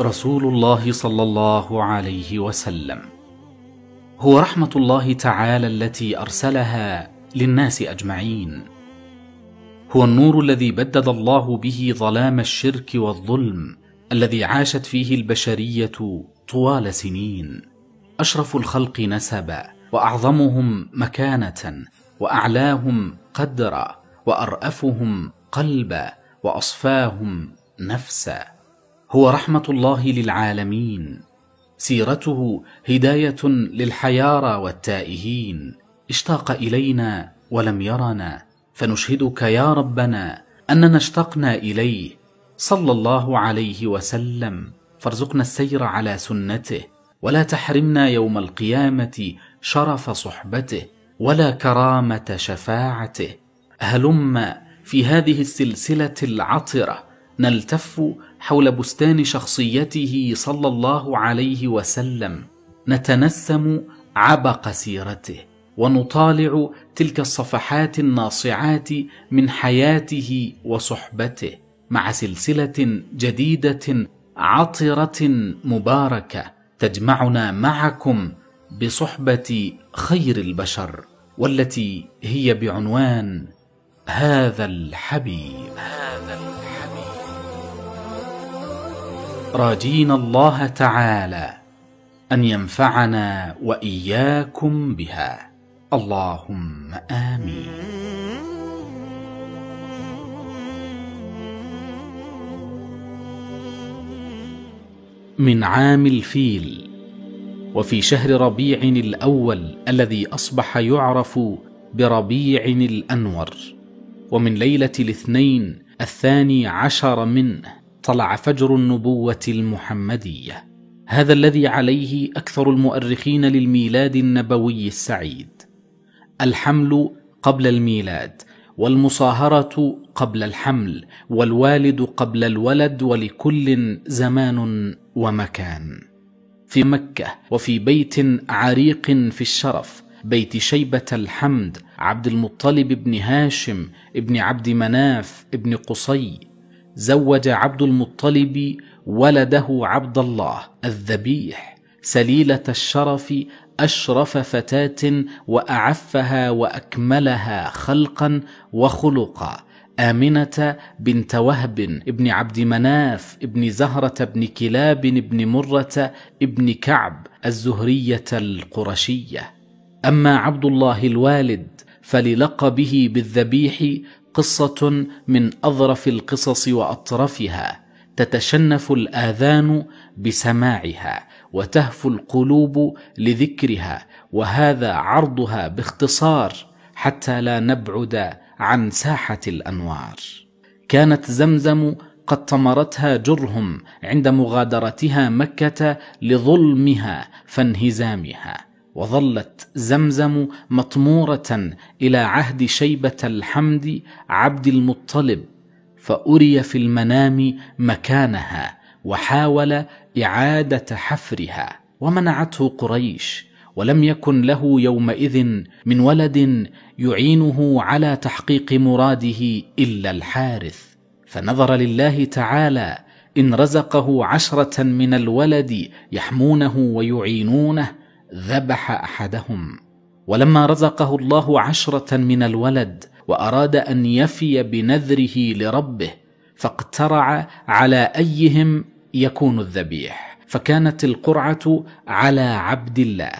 رسول الله صلى الله عليه وسلم. هو رحمة الله تعالى التي أرسلها للناس أجمعين. هو النور الذي بدد الله به ظلام الشرك والظلم الذي عاشت فيه البشرية طوال سنين. أشرف الخلق نسبا وأعظمهم مكانة وأعلاهم قدرا وأرأفهم قلبا وأصفاهم نفسا. هو رحمة الله للعالمين. سيرته هداية للحيارى والتائهين. اشتاق إلينا ولم يرنا. فنشهدك يا ربنا أننا اشتقنا إليه. صلى الله عليه وسلم. فارزقنا السير على سنته. ولا تحرمنا يوم القيامة شرف صحبته ولا كرامة شفاعته. هلم في هذه السلسلة العطرة. نلتف حول بستان شخصيته صلى الله عليه وسلم. نتنسم عبق سيرته ونطالع تلك الصفحات الناصعات من حياته وصحبته مع سلسلة جديدة عطرة مباركة تجمعنا معكم بصحبة خير البشر والتي هي بعنوان هذا الحبيب. هذا الحبيب. راجين الله تعالى أن ينفعنا وإياكم بها. اللهم آمين. من عام الفيل وفي شهر ربيع الأول الذي أصبح يعرف بربيع الأنور ومن ليلة الاثنين الثاني عشر منه طلع فجر النبوة المحمدية. هذا الذي عليه أكثر المؤرخين للميلاد النبوي السعيد. الحمل قبل الميلاد والمصاهرة قبل الحمل والوالد قبل الولد ولكل زمان ومكان. في مكة وفي بيت عريق في الشرف بيت شيبة الحمد عبد المطلب بن هاشم ابن عبد مناف ابن قصي زوج عبد المطلب ولده عبد الله الذبيح سليلة الشرف أشرف فتاة وأعفها وأكملها خلقا وخلقا. آمنة بنت وهب بن عبد مناف بن زهرة بن كلاب بن مرة بن كعب الزهرية القرشية. أما عبد الله الوالد فللقبه بالذبيح قصة من أظرف القصص وأطرفها تتشنف الآذان بسماعها وتهفو القلوب لذكرها وهذا عرضها باختصار حتى لا نبعد عن ساحة الأنوار. كانت زمزم قد طمرتها جرهم عند مغادرتها مكة لظلمها فانهزامها. وظلت زمزم مطمورة إلى عهد شيبة الحمد عبد المطلب فأري في المنام مكانها وحاول إعادة حفرها ومنعته قريش ولم يكن له يومئذ من ولد يعينه على تحقيق مراده إلا الحارث. فنظر لله تعالى إن رزقه عشرة من الولد يحمونه ويعينونه ذبح أحدهم. ولما رزقه الله عشرة من الولد وأراد أن يفي بنذره لربه فاقترع على أيهم يكون الذبيح. فكانت القرعة على عبد الله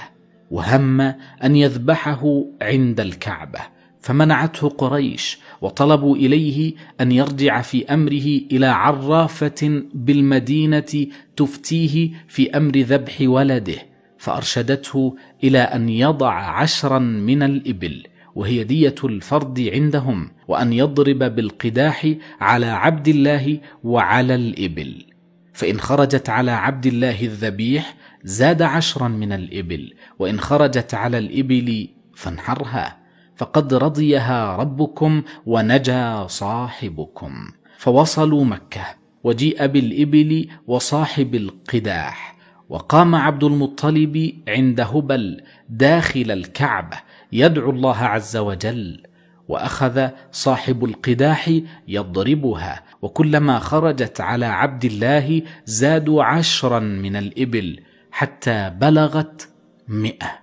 وهم أن يذبحه عند الكعبة. فمنعته قريش وطلبوا إليه أن يرجع في أمره إلى عرافة بالمدينة تفتيه في أمر ذبح ولده. فأرشدته إلى أن يضع عشرا من الإبل وهي دية الفرد عندهم وأن يضرب بالقداح على عبد الله وعلى الإبل. فإن خرجت على عبد الله الذبيح زاد عشرا من الإبل وإن خرجت على الإبل فانحرها. فقد رضيها ربكم ونجا صاحبكم. فوصلوا مكة وجيء بالإبل وصاحب القداح. وقام عبد المطلب عند هبل داخل الكعبة يدعو الله عز وجل وأخذ صاحب القداح يضربها وكلما خرجت على عبد الله زادوا عشرا من الإبل حتى بلغت مئة.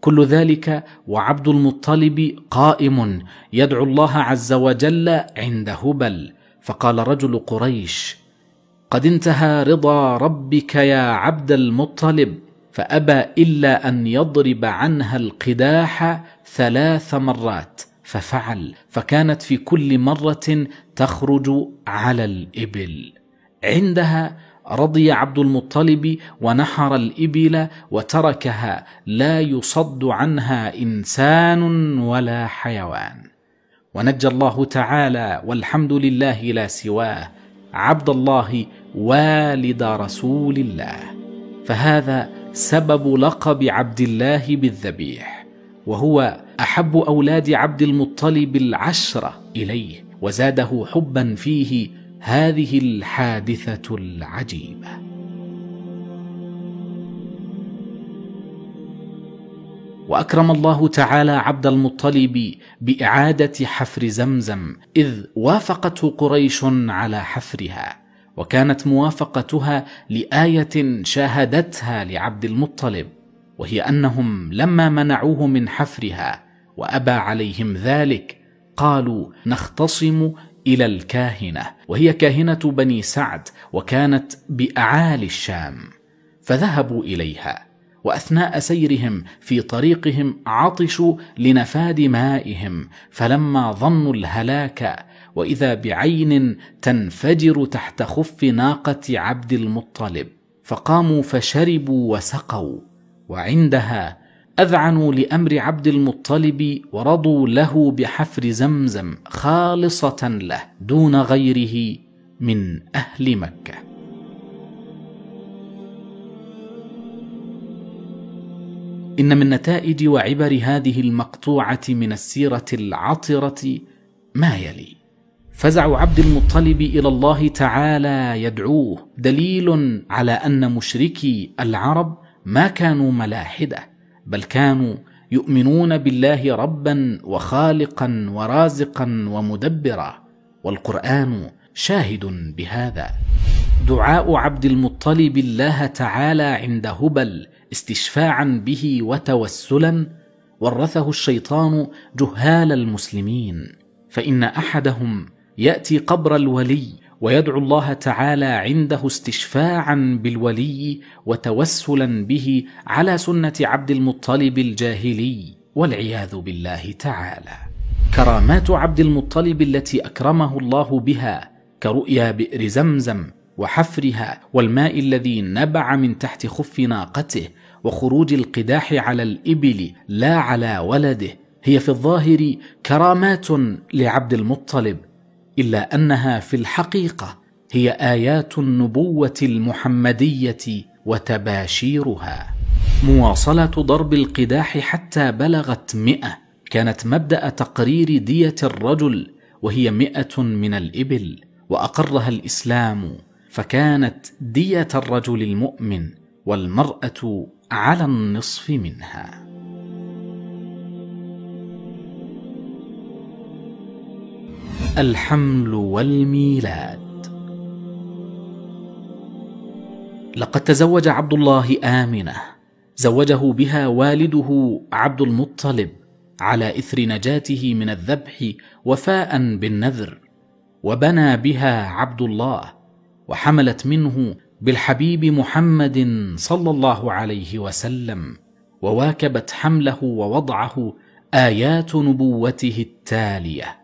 كل ذلك وعبد المطلب قائم يدعو الله عز وجل عند هبل فقال رجل قريش قد انتهى رضا ربك يا عبد المطلب فأبى إلا أن يضرب عنها القداح ثلاث مرات ففعل فكانت في كل مرة تخرج على الإبل. عندها رضي عبد المطلب ونحر الإبل وتركها لا يصد عنها إنسان ولا حيوان. ونجى الله تعالى والحمد لله لا سواه عبد الله والد رسول الله. فهذا سبب لقب عبد الله بالذبيح وهو أحب أولاد عبد المطلب العشره إليه وزاده حبا فيه هذه الحادثة العجيبة. وأكرم الله تعالى عبد المطلب بإعادة حفر زمزم إذ وافقته قريش على حفرها وكانت موافقتها لآية شاهدتها لعبد المطلب وهي أنهم لما منعوه من حفرها وأبى عليهم ذلك قالوا نختصم إلى الكاهنة وهي كاهنة بني سعد وكانت بأعالي الشام فذهبوا إليها. وأثناء سيرهم في طريقهم عطشوا لنفاد مائهم فلما ظنوا الهلاك وإذا بعين تنفجر تحت خف ناقة عبد المطلب فقاموا فشربوا وسقوا وعندها أذعنوا لأمر عبد المطلب ورضوا له بحفر زمزم خالصة له دون غيره من أهل مكة. إن من نتائج وعبر هذه المقطوعة من السيرة العطرة ما يلي. فزع عبد المطلب إلى الله تعالى يدعوه دليل على أن مشركي العرب ما كانوا ملاحدة بل كانوا يؤمنون بالله ربا وخالقا ورازقا ومدبرا والقرآن شاهد بهذا. دعاء عبد المطلب الله تعالى عند هبل استشفاعا به وتوسلا ورثه الشيطان جهال المسلمين. فإن أحدهم يأتي قبر الولي ويدعو الله تعالى عنده استشفاعا بالولي وتوسلا به على سنة عبد المطلب الجاهلي والعياذ بالله تعالى. كرامات عبد المطلب التي أكرمه الله بها كرؤيا بئر زمزم وحفرها والماء الذي نبع من تحت خف ناقته وخروج القداح على الإبل لا على ولده. هي في الظاهر كرامات لعبد المطلب إلا أنها في الحقيقة هي آيات النبوة المحمدية وتباشيرها. مواصلة ضرب القداح حتى بلغت مئة. كانت مبدأ تقرير دية الرجل وهي مئة من الإبل وأقرها الإسلام. فكانت دية الرجل المؤمن والمرأة على النصف منها. الحمل والميلاد. لقد تزوج عبد الله آمنة. زوجه بها والده عبد المطلب على إثر نجاته من الذبح وفاء بالنذر وبنى بها عبد الله وحملت منه بالحبيب محمد صلى الله عليه وسلم وواكبت حمله ووضعه آيات نبوته التالية.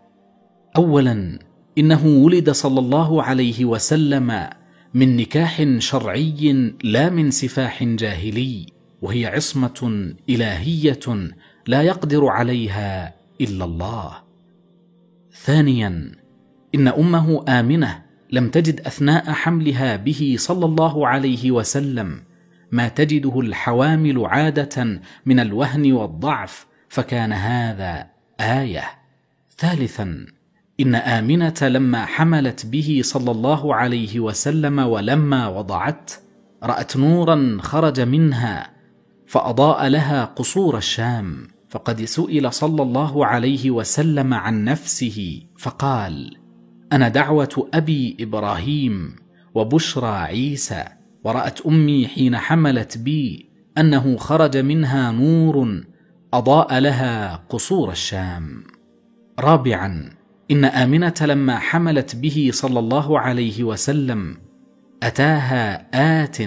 اولا إنه ولد صلى الله عليه وسلم من نكاح شرعي لا من سفاح جاهلي وهي عصمة إلهية لا يقدر عليها إلا الله. ثانيا إن أمه آمنة لم تجد أثناء حملها به صلى الله عليه وسلم ما تجده الحوامل عادة من الوهن والضعف فكان هذا آية. ثالثا إن آمنة لما حملت به صلى الله عليه وسلم ولما وضعت رأت نورا خرج منها فأضاء لها قصور الشام فقد سئل صلى الله عليه وسلم عن نفسه فقال أنا دعوة أبي إبراهيم وبشرى عيسى ورأت أمي حين حملت بي أنه خرج منها نور أضاء لها قصور الشام. رابعا إن آمنة لما حملت به صلى الله عليه وسلم أتاها آت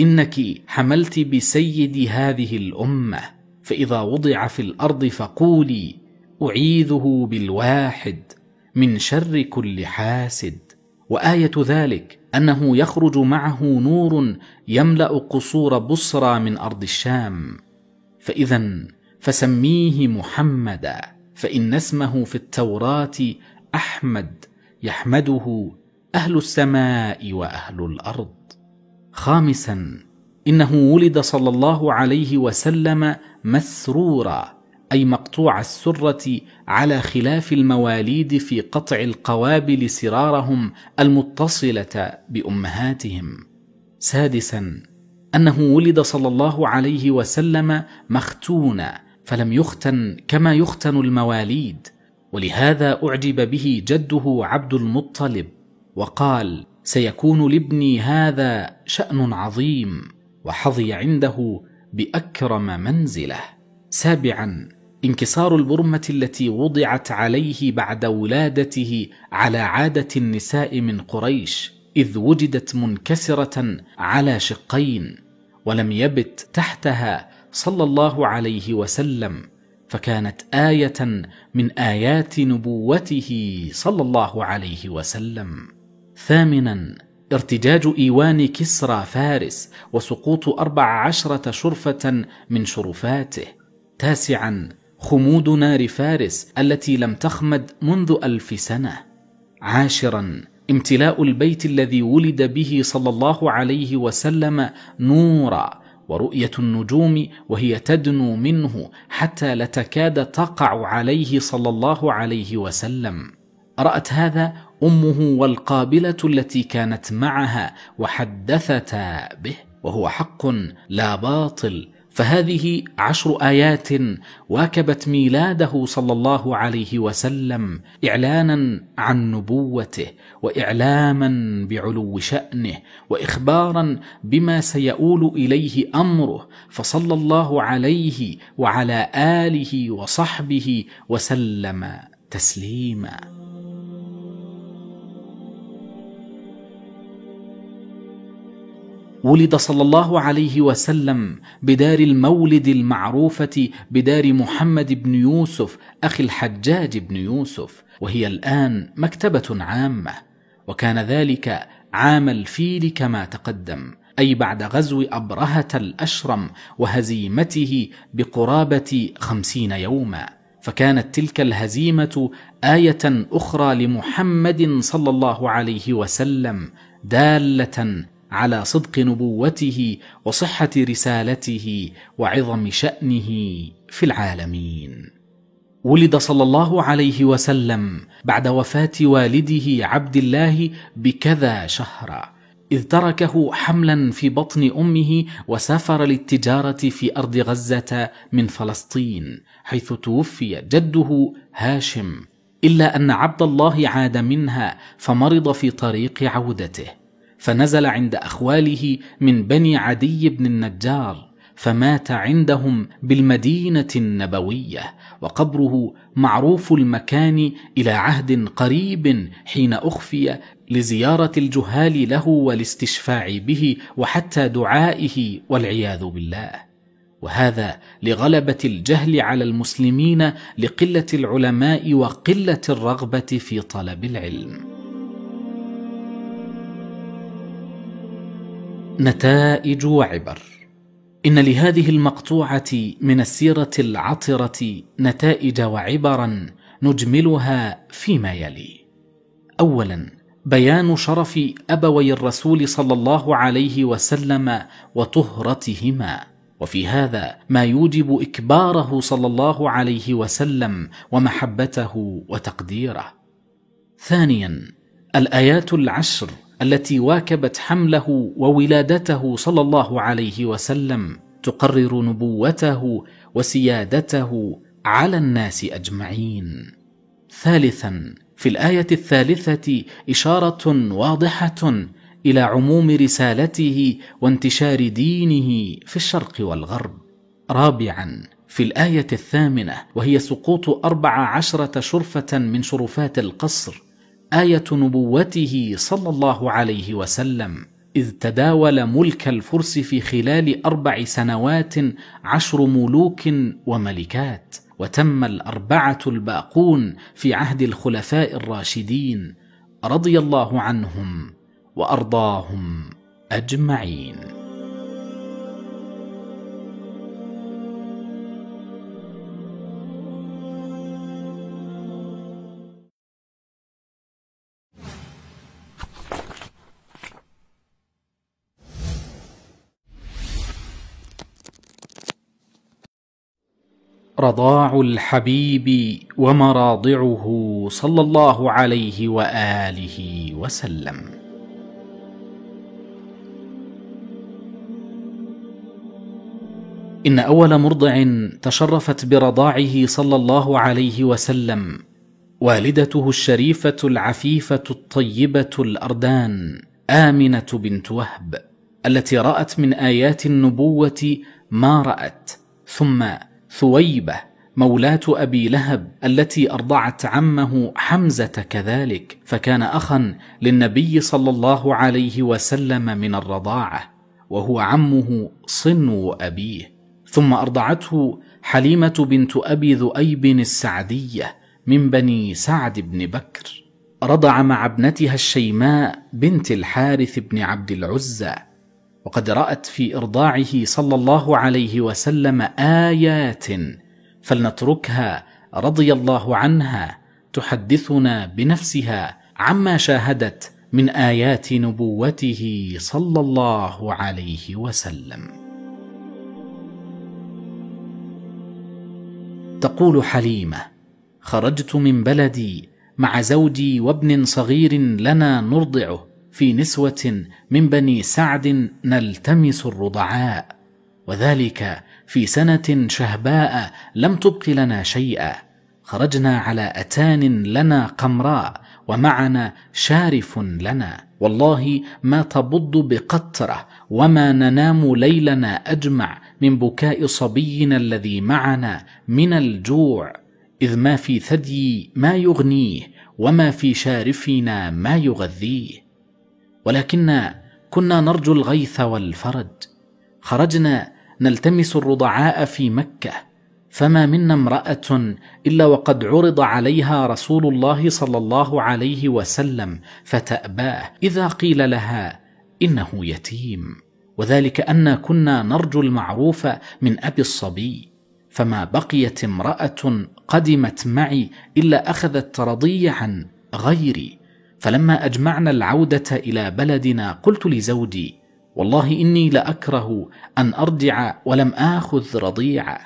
إنك حملت بسيد هذه الأمة فإذا وضع في الأرض فقولي أعيذه بالواحد. من شر كل حاسد. وآية ذلك أنه يخرج معه نور يملأ قصور بصرى من أرض الشام. فاذا فسميه محمدا فإن اسمه في التوراة أحمد يحمده أهل السماء وأهل الأرض. خامسا إنه ولد صلى الله عليه وسلم مسرورا أي مقطوع السرة على خلاف المواليد في قطع القوابل سرارهم المتصلة بأمهاتهم. سادسا أنه ولد صلى الله عليه وسلم مختونا فلم يختن كما يختن المواليد ولهذا أعجب به جده عبد المطلب وقال سيكون لابني هذا شأن عظيم وحظي عنده بأكرم منزله سابعا انكسار البرمه التي وضعت عليه بعد ولادته على عادة النساء من قريش إذ وجدت منكسرة على شقين ولم يبت تحتها صلى الله عليه وسلم فكانت آية من آيات نبوته صلى الله عليه وسلم. ثامنا ارتجاج إيوان كسرى فارس وسقوط أربع عشرة شرفة من شرفاته. تاسعا خمود نار فارس التي لم تخمد منذ ألف سنة. عاشرا امتلاء البيت الذي ولد به صلى الله عليه وسلم نورا ورؤية النجوم وهي تدنو منه حتى لتكاد تقع عليه صلى الله عليه وسلم. رأت هذا أمه والقابلة التي كانت معها وحدثتا به وهو حق لا باطل فهذه عشر آيات واكبت ميلاده صلى الله عليه وسلم إعلانا عن نبوته وإعلاما بعلو شأنه وإخبارا بما سيؤول إليه أمره فصلى الله عليه وعلى آله وصحبه وسلم تسليما. ولد صلى الله عليه وسلم بدار المولد المعروفة بدار محمد بن يوسف أخي الحجاج بن يوسف وهي الآن مكتبة عامة وكان ذلك عام الفيل كما تقدم أي بعد غزو أبرهة الأشرم وهزيمته بقرابة خمسين يوما. فكانت تلك الهزيمة آية أخرى لمحمد صلى الله عليه وسلم دالة على صدق نبوته وصحة رسالته وعظم شأنه في العالمين. ولد صلى الله عليه وسلم بعد وفاة والده عبد الله بكذا شهرا إذ تركه حملا في بطن أمه وسافر للتجارة في أرض غزة من فلسطين حيث توفي جده هاشم إلا أن عبد الله عاد منها فمرض في طريق عودته. فنزل عند أخواله من بني عدي بن النجار فمات عندهم بالمدينة النبوية وقبره معروف المكان إلى عهد قريب حين أخفي لزيارة الجهال له والاستشفاع به وحتى دعائه والعياذ بالله. وهذا لغلبة الجهل على المسلمين لقلة العلماء وقلة الرغبة في طلب العلم. نتائج وعبر. إن لهذه المقطوعة من السيرة العطرة نتائج وعبرا نجملها فيما يلي. اولا بيان شرف أبوي الرسول صلى الله عليه وسلم وطهرتهما. وفي هذا ما يوجب إكباره صلى الله عليه وسلم ومحبته وتقديره. ثانيا الآيات العشر التي واكبت حمله وولادته صلى الله عليه وسلم تقرر نبوته وسيادته على الناس أجمعين. ثالثا في الآية الثالثة إشارة واضحة إلى عموم رسالته وانتشار دينه في الشرق والغرب. رابعا في الآية الثامنة وهي سقوط أربع عشرة شرفة من شرفات القصر آية نبوته صلى الله عليه وسلم إذ تداول ملك الفرس في خلال أربع سنوات عشر ملوك وملكات وتم الأربعة الباقون في عهد الخلفاء الراشدين رضي الله عنهم وأرضاهم أجمعين. رضاع الحبيب ومراضعه صلى الله عليه وآله وسلم. إن أول مرضع تشرفت برضاعه صلى الله عليه وسلم والدته الشريفة العفيفة الطيبة الأردان آمنة بنت وهب التي رأت من آيات النبوة ما رأت ثم ثويبة مولاة أبي لهب التي أرضعت عمه حمزة كذلك فكان اخا للنبي صلى الله عليه وسلم من الرضاعة وهو عمه صنو أبيه. ثم أرضعته حليمة بنت أبي ذؤيب السعدية من بني سعد بن بكر. رضع مع ابنتها الشيماء بنت الحارث بن عبد العزى. وقد رأت في إرضاعه صلى الله عليه وسلم آيات فلنتركها رضي الله عنها تحدثنا بنفسها عما شاهدت من آيات نبوته صلى الله عليه وسلم. تقول حليمة خرجت من بلدي مع زوجي وابن صغير لنا نرضعه. في نسوة من بني سعد نلتمس الرضعاء وذلك في سنة شهباء لم تبق لنا شيئا. خرجنا على أتان لنا قمراء ومعنا شارف لنا. والله ما تبض بقطرة وما ننام ليلنا أجمع من بكاء صبينا الذي معنا من الجوع. إذ ما في ثدي ما يغنيه وما في شارفنا ما يغذيه. ولكنا كنا نرجو الغيث والفرج. خرجنا نلتمس الرضعاء في مكة. فما منا امرأة إلا وقد عرض عليها رسول الله صلى الله عليه وسلم فتأباه. إذا قيل لها إنه يتيم. وذلك انا كنا نرجو المعروف من أبي الصبي. فما بقيت امرأة قدمت معي إلا أخذت رضيعا غيري. فلما أجمعنا العودة إلى بلدنا قلت لزوجي والله إني لأكره أن أرجع ولم آخذ رضيعا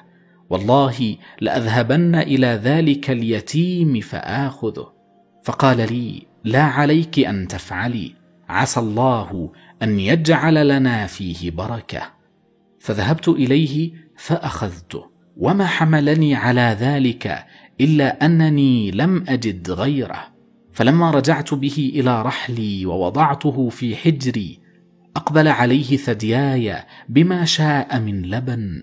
والله لأذهبن إلى ذلك اليتيم فآخذه. فقال لي لا عليك أن تفعلي عسى الله أن يجعل لنا فيه بركة. فذهبت إليه فأخذته وما حملني على ذلك إلا أنني لم أجد غيره. فلما رجعت به إلى رحلي ووضعته في حجري أقبل عليه ثدياي بما شاء من لبن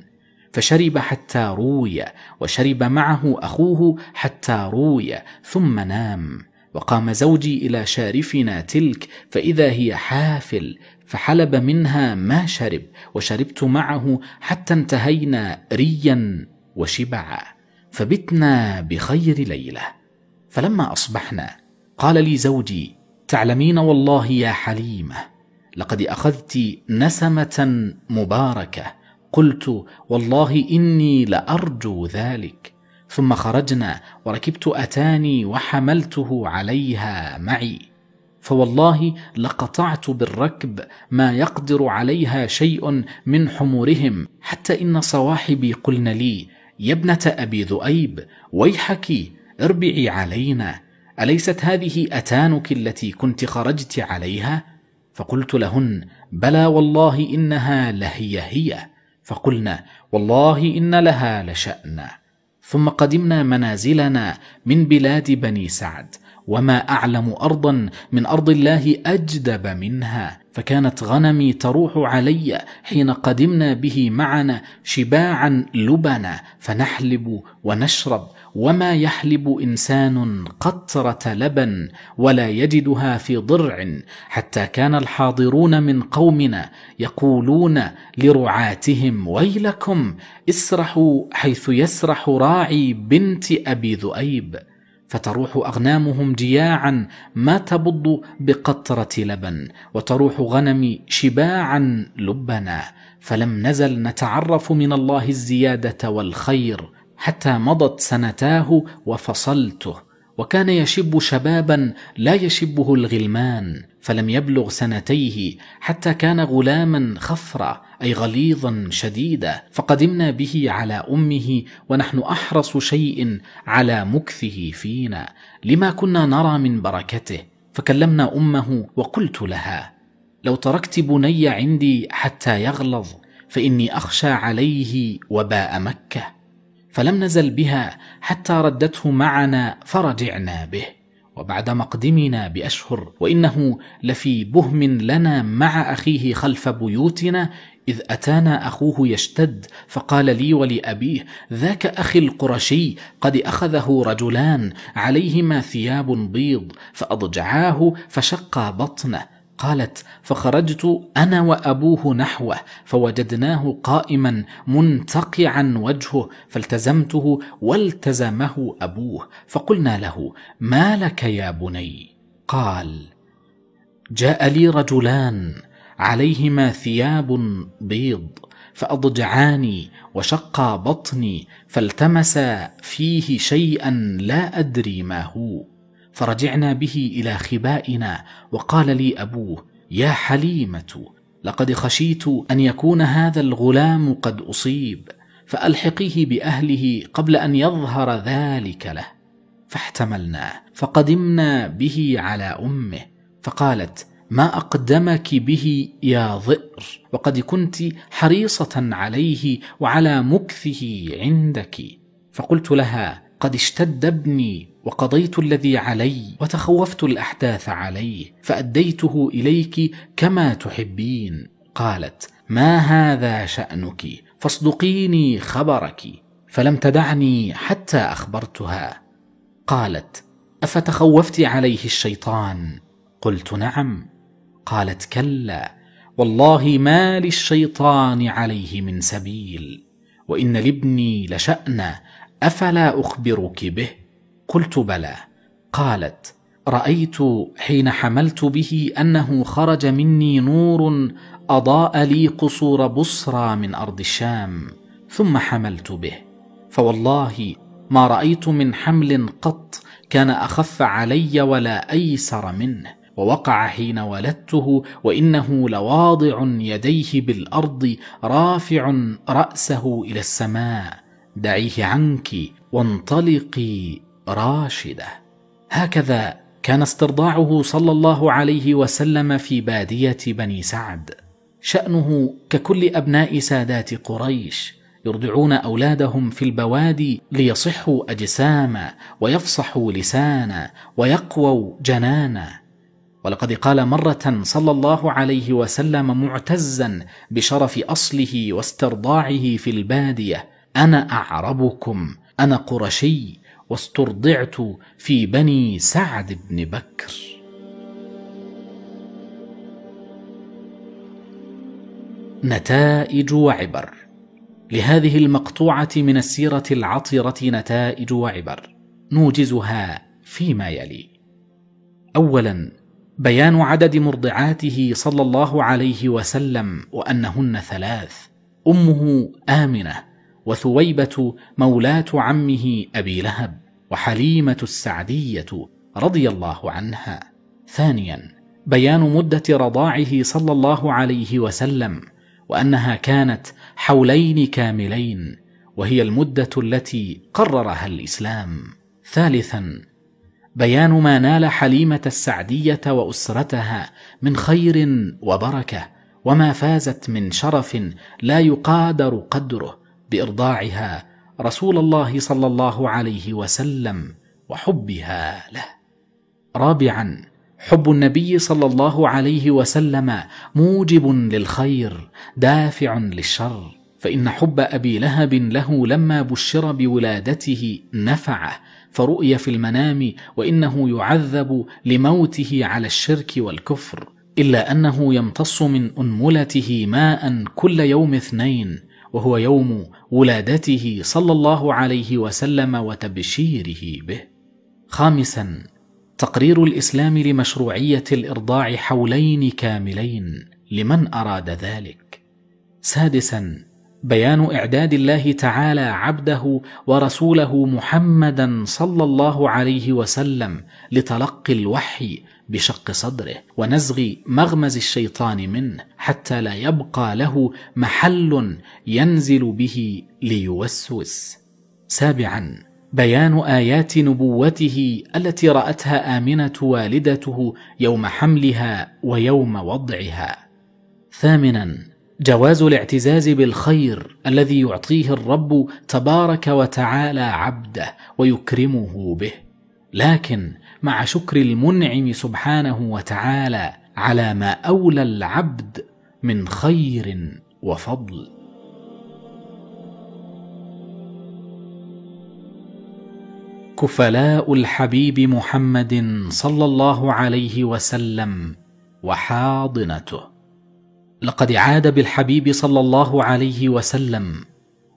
فشرب حتى روي وشرب معه أخوه حتى روي ثم نام وقام زوجي إلى شارفنا تلك فإذا هي حافل فحلب منها ما شرب وشربت معه حتى انتهينا ريا وشبعا فبتنا بخير ليلة. فلما أصبحنا قال لي زوجي تعلمين والله يا حليمة لقد أخذت نسمة مباركة قلت والله إني لأرجو ذلك ثم خرجنا وركبت أتاني وحملته عليها معي فوالله لقطعت بالركب ما يقدر عليها شيء من حمرهم حتى إن صواحبي قلن لي يا ابنة أبي ذؤيب ويحك اربعي علينا. أليست هذه أتانك التي كنت خرجت عليها؟ فقلت لهن بلى والله إنها لهي هي. فقلنا والله إن لها لشانا ثم قدمنا منازلنا من بلاد بني سعد وما أعلم ارضا من أرض الله أجدب منها. فكانت غنمي تروح علي حين قدمنا به معنا شباعا لبنا فنحلب ونشرب وما يحلب انسان قطره لبن ولا يجدها في ضرع حتى كان الحاضرون من قومنا يقولون لرعاتهم ويلكم اسرحوا حيث يسرح راعي بنت ابي ذؤيب فتروح اغنامهم جياعا ما تبض بقطره لبن وتروح غنمي شباعا لبنا فلم نزل نتعرف من الله الزياده والخير حتى مضت سنتاه وفصلته وكان يشب شبابا لا يشبه الغلمان فلم يبلغ سنتيه حتى كان غلاما خفرا أي غليظا شديدا فقدمنا به على أمه ونحن أحرص شيء على مكثه فينا لما كنا نرى من بركته فكلمنا أمه وقلت لها لو تركت بني عندي حتى يغلظ فإني أخشى عليه وباء مكة. فلم نزل بها حتى ردته معنا فرجعنا به وبعد مقدمنا بأشهر وإنه لفي بهم لنا مع أخيه خلف بيوتنا إذ أتانا أخوه يشتد فقال لي ولأبيه ذاك أخي القرشي قد أخذه رجلان عليهما ثياب بيض فأضجعاه فشقا بطنه قالت فخرجت أنا وأبوه نحوه فوجدناه قائما منتقعا وجهه فالتزمته والتزمه أبوه فقلنا له ما لك يا بني؟ قال جاء لي رجلان عليهما ثياب بيض فأضجعاني وشقا بطني فالتمسا فيه شيئا لا أدري ما هو. فرجعنا به إلى خبائنا وقال لي أبوه يا حليمة لقد خشيت أن يكون هذا الغلام قد أصيب فألحقيه بأهله قبل أن يظهر ذلك له. فاحتملناه فقدمنا به على أمه فقالت ما أقدمك به يا ضئر وقد كنت حريصة عليه وعلى مكثه عندك. فقلت لها قد اشتد ابني وقضيت الذي علي وتخوفت الأحداث عليه فأديته إليك كما تحبين. قالت ما هذا شأنك؟ فاصدقيني خبرك. فلم تدعني حتى أخبرتها. قالت أفتخوفت عليه الشيطان؟ قلت نعم. قالت كلا والله ما للشيطان عليه من سبيل وإن لابني لشأن أفلا أخبرك به؟ قلت بلى. قالت رأيت حين حملت به أنه خرج مني نور أضاء لي قصور بصرى من أرض الشام ثم حملت به. فوالله ما رأيت من حمل قط كان أخف علي ولا أيسر منه ووقع حين ولدته وإنه لواضع يديه بالأرض رافع رأسه إلى السماء. دعيه عنك وانطلقي راشدة. هكذا كان استرضاعه صلى الله عليه وسلم في بادية بني سعد. شأنه ككل أبناء سادات قريش يرضعون أولادهم في البوادي ليصحوا اجساما ويفصحوا لسانا ويقووا جنانا ولقد قال مرة صلى الله عليه وسلم معتزا بشرف أصله واسترضاعه في البادية أنا أعربكم أنا قرشي واسترضعت في بني سعد بن بكر. نتائج وعبر. لهذه المقطوعة من السيرة العطرة نتائج وعبر. نوجزها فيما يلي. اولا بيان عدد مرضعاته صلى الله عليه وسلم وأنهن ثلاث. أمه آمنة. وثويبة مولاه عمه أبي لهب وحليمة السعدية رضي الله عنها. ثانيا بيان مدة رضاعه صلى الله عليه وسلم وأنها كانت حولين كاملين وهي المدة التي قررها الإسلام. ثالثا بيان ما نال حليمة السعدية وأسرتها من خير وبركة وما فازت من شرف لا يقادر قدره. بإرضاعها رسول الله صلى الله عليه وسلم وحبها له. رابعا حب النبي صلى الله عليه وسلم موجب للخير دافع للشر فإن حب أبي لهب له لما بشر بولادته نفعه فرؤي في المنام وإنه يعذب لموته على الشرك والكفر إلا أنه يمتص من أنملته ماء كل يوم اثنين وهو يوم ولادته صلى الله عليه وسلم وتبشيره به. خامسا تقرير الإسلام لمشروعية الإرضاع حولين كاملين لمن أراد ذلك. سادسا بيان إعداد الله تعالى عبده ورسوله محمدا صلى الله عليه وسلم لتلقي الوحي بشق صدره ونزغ مغمز الشيطان منه حتى لا يبقى له محل ينزل به ليوسوس. سابعا بيان آيات نبوته التي رأتها آمنة والدته يوم حملها ويوم وضعها. ثامنا جواز الاعتزاز بالخير الذي يعطيه الرب تبارك وتعالى عبده ويكرمه به. لكن مع شكر المنعم سبحانه وتعالى على ما أولى العبد من خير وفضل. كفلاء الحبيب محمد صلى الله عليه وسلم وحاضنته. لقد عاد بالحبيب صلى الله عليه وسلم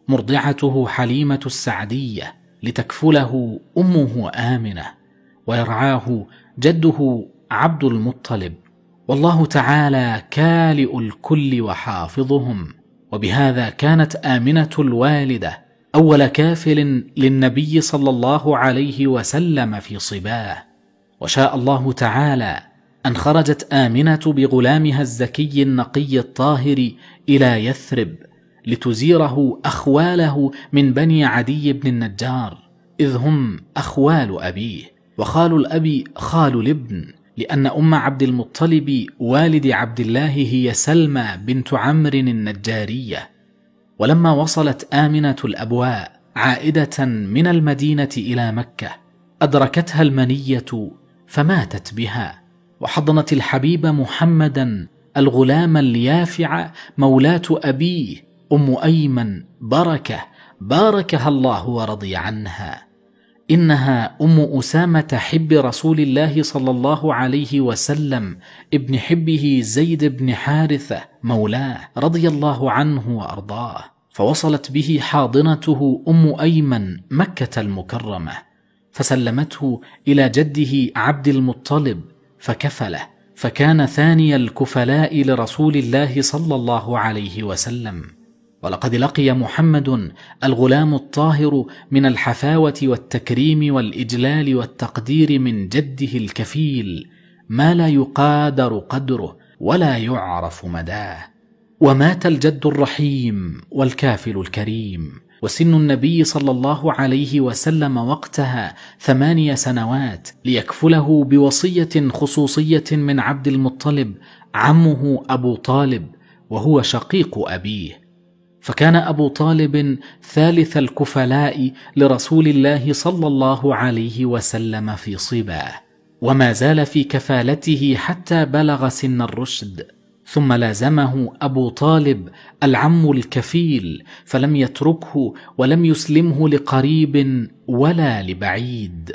مرضعته حليمة السعدية لتكفله أمه آمنة. ويرعاه جده عبد المطلب. والله تعالى كالئ الكل وحافظهم. وبهذا كانت آمنة الوالدة. أول كافل للنبي صلى الله عليه وسلم في صباه. وشاء الله تعالى أن خرجت آمنة بغلامها الزكي النقي الطاهر إلى يثرب لتزيره أخواله من بني عدي بن النجار إذ هم أخوال أبيه. وخال الأب خال الابن لأن أم عبد المطلب والد عبد الله هي سلمى بنت عمرو النجارية. ولما وصلت آمنة الأبواء عائدة من المدينة إلى مكة أدركتها المنية فماتت بها. وحضنت الحبيب محمدا الغلام اليافع مولاة أبيه أم أيمن بركة باركها الله ورضي عنها. إنها أم أسامة حب رسول الله صلى الله عليه وسلم ابن حبه زيد بن حارثه مولاه رضي الله عنه وأرضاه. فوصلت به حاضنته أم أيمن مكة المكرمة. فسلمته إلى جده عبد المطلب فكفله. فكان ثاني الكفلاء لرسول الله صلى الله عليه وسلم. ولقد لقي محمد الغلام الطاهر من الحفاوة والتكريم والإجلال والتقدير من جده الكفيل ما لا يقادر قدره ولا يعرف مداه. ومات الجد الرحيم والكافل الكريم. وسن النبي صلى الله عليه وسلم وقتها ثماني سنوات ليكفله بوصية خصوصية من عبد المطلب عمه أبو طالب وهو شقيق أبيه. فكان أبو طالب ثالث الكفلاء لرسول الله صلى الله عليه وسلم في صباه وما زال في كفالته حتى بلغ سن الرشد. ثم لازمه أبو طالب العم الكفيل فلم يتركه ولم يسلمه لقريب ولا لبعيد.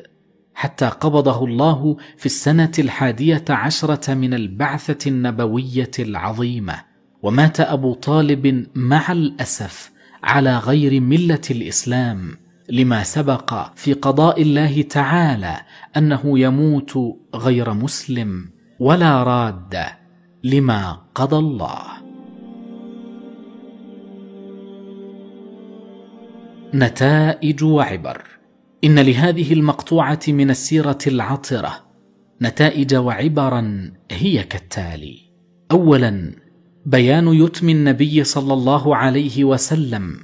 حتى قبضه الله في السنة الحادية عشرة من البعثة النبوية العظيمة. ومات أبو طالب مع الأسف على غير ملة الإسلام لما سبق في قضاء الله تعالى أنه يموت غير مسلم ولا راد لما قضى الله. نتائج وعبر. إن لهذه المقطوعة من السيرة العطرة نتائج وعبرا هي كالتالي. اولا بيان يتم النبي صلى الله عليه وسلم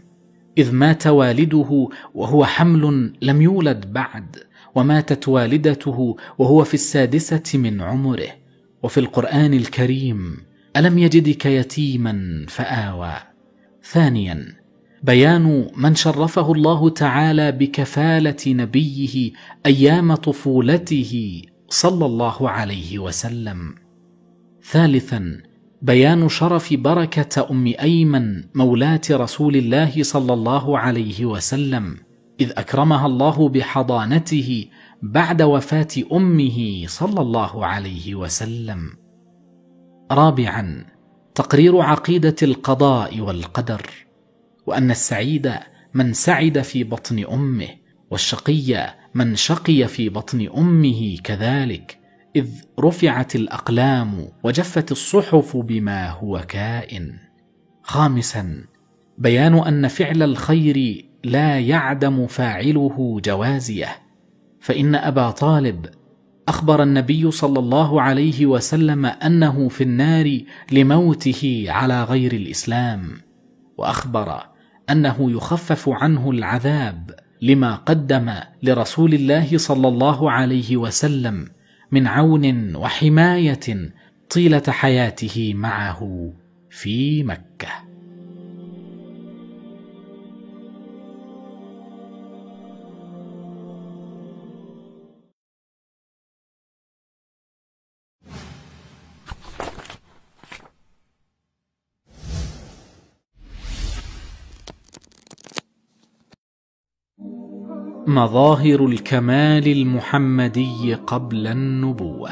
إذ مات والده وهو حمل لم يولد بعد وماتت والدته وهو في السادسة من عمره. وفي القرآن الكريم ألم يجدك يتيما فآوى. ثانيا بيان من شرفه الله تعالى بكفالة نبيه أيام طفولته صلى الله عليه وسلم. ثالثا بيان شرف بركة أم أيمن مولاه رسول الله صلى الله عليه وسلم إذ أكرمها الله بحضانته بعد وفاة أمه صلى الله عليه وسلم. رابعا تقرير عقيدة القضاء والقدر وأن السعيد من سعد في بطن أمه والشقي من شقي في بطن أمه كذلك. إذ رفعت الأقلام وجفت الصحف بما هو كائن. خامسا بيان أن فعل الخير لا يعدم فاعله جوازيه فإن أبا طالب أخبر النبي صلى الله عليه وسلم أنه في النار لموته على غير الإسلام وأخبر أنه يخفف عنه العذاب لما قدم لرسول الله صلى الله عليه وسلم من عون وحماية طيلة حياته معه في مكة. مظاهر الكمال المحمدي قبل النبوة.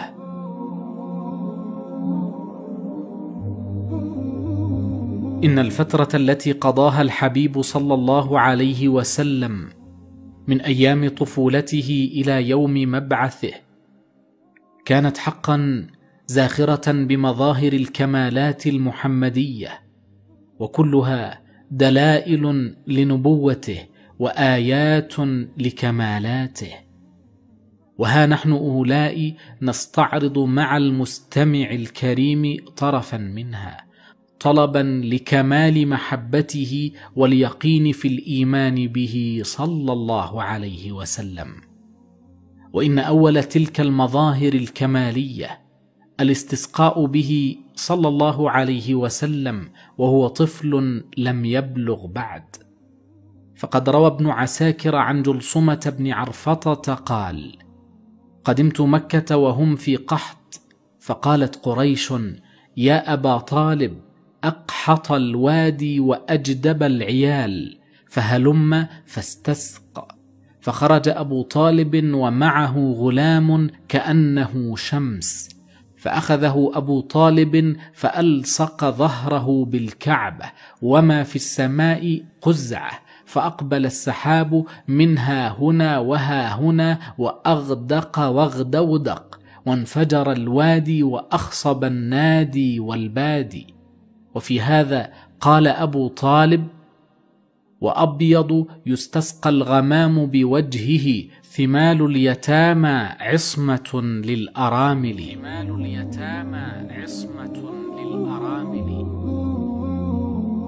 إن الفترة التي قضاها الحبيب صلى الله عليه وسلم من أيام طفولته إلى يوم مبعثه كانت حقا زاخرة بمظاهر الكمالات المحمدية وكلها دلائل لنبوته وآيات لكمالاته. وها نحن أولاء نستعرض مع المستمع الكريم طرفا منها طلبا لكمال محبته واليقين في الإيمان به صلى الله عليه وسلم. وإن أول تلك المظاهر الكمالية الاستسقاء به صلى الله عليه وسلم وهو طفل لم يبلغ بعد. فقد روى ابن عساكر عن جلصمة بن عرفطة قال: قدمت مكة وهم في قحط، فقالت قريش: يا أبا طالب أقحط الوادي وأجدب العيال، فهلم فاستسق. فخرج أبو طالب ومعه غلام كأنه شمس، فأخذه أبو طالب فألصق ظهره بالكعبة، وما في السماء قزعة، فأقبل السحاب منها هنا وها هنا وأغدق واغدودق وانفجر الوادي وأخصب النادي والبادي. وفي هذا قال أبو طالب وأبيض يستسقى الغمام بوجهه ثمال اليتامى عصمة للأرامل. ثمال اليتامى عصمة للأرامل.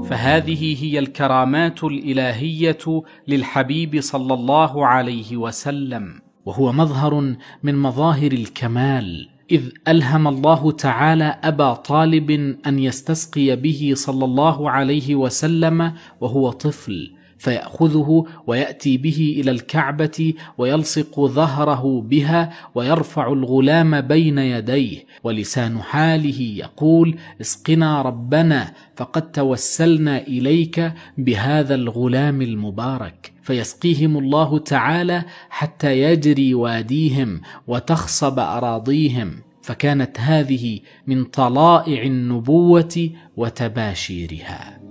فهذه هي الكرامات الإلهية للحبيب صلى الله عليه وسلم. وهو مظهر من مظاهر الكمال إذ ألهم الله تعالى أبا طالب أن يستسقي به صلى الله عليه وسلم وهو طفل فيأخذه ويأتي به إلى الكعبة ويلصق ظهره بها ويرفع الغلام بين يديه ولسان حاله يقول اسقنا ربنا فقد توسلنا إليك بهذا الغلام المبارك. فيسقيهم الله تعالى حتى يجري واديهم وتخصب أراضيهم. فكانت هذه من طلائع النبوة وتباشيرها.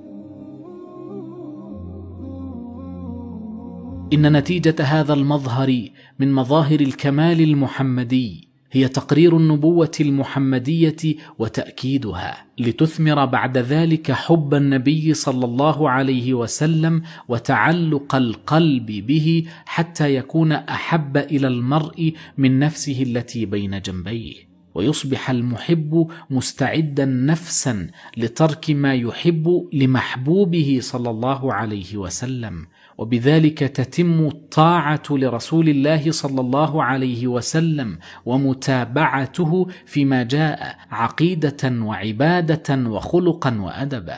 إن نتيجة هذا المظهر من مظاهر الكمال المحمدي هي تقرير النبوة المحمدية وتأكيدها لتثمر بعد ذلك حب النبي صلى الله عليه وسلم وتعلق القلب به حتى يكون أحب إلى المرء من نفسه التي بين جنبيه. ويصبح المحب مستعدا نفسا لترك ما يحب لمحبوبه صلى الله عليه وسلم. وبذلك تتم الطاعة لرسول الله صلى الله عليه وسلم ومتابعته فيما جاء عقيدة وعبادة وخلقا وأدبا.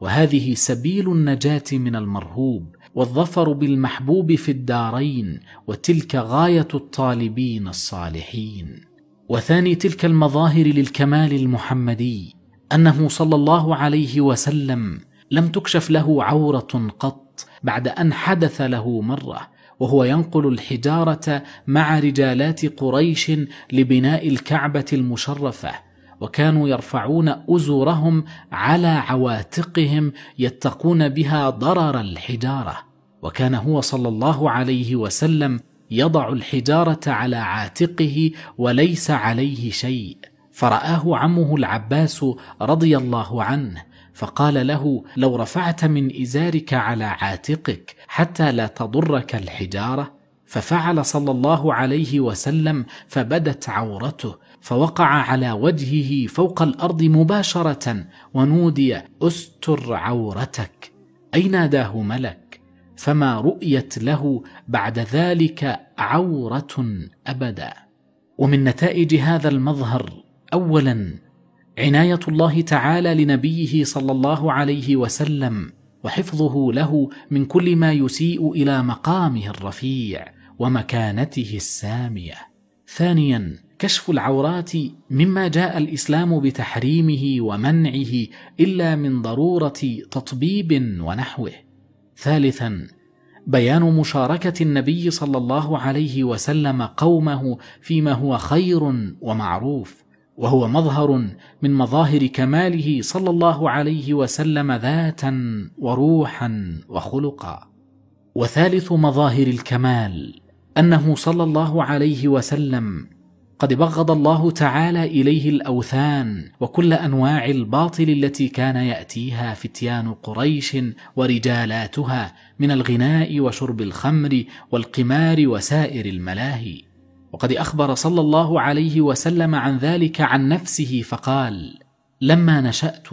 وهذه سبيل النجاة من المرهوب والظفر بالمحبوب في الدارين وتلك غاية الطالبين الصالحين. وثاني تلك المظاهر للكمال المحمدي أنه صلى الله عليه وسلم لم تكشف له عورة قط بعد أن حدث له مرة وهو ينقل الحجارة مع رجالات قريش لبناء الكعبة المشرفة وكانوا يرفعون ازرهم على عواتقهم يتقون بها ضرر الحجارة. وكان هو صلى الله عليه وسلم يضع الحجارة على عاتقه وليس عليه شيء. فرآه عمه العباس رضي الله عنه فقال له لو رفعت من إزارك على عاتقك حتى لا تضرك الحجارة. ففعل صلى الله عليه وسلم فبدت عورته فوقع على وجهه فوق الأرض مباشرة ونودي أستر عورتك اي ناداه ملك؟ فما رؤيت له بعد ذلك عورة أبدا. ومن نتائج هذا المظهر اولا عناية الله تعالى لنبيه صلى الله عليه وسلم وحفظه له من كل ما يسيء إلى مقامه الرفيع ومكانته السامية. ثانيا كشف العورات مما جاء الإسلام بتحريمه ومنعه إلا من ضرورة تطبيب ونحوه. ثالثا بيان مشاركة النبي صلى الله عليه وسلم قومه فيما هو خير ومعروف. وهو مظهر من مظاهر كماله صلى الله عليه وسلم ذاتا وروحا وخلقا. وثالث مظاهر الكمال أنه صلى الله عليه وسلم قد بغض الله تعالى إليه الأوثان وكل أنواع الباطل التي كان يأتيها فتيان قريش ورجالاتها من الغناء وشرب الخمر والقمار وسائر الملاهي. وقد أخبر صلى الله عليه وسلم عن ذلك عن نفسه فقال لما نشأت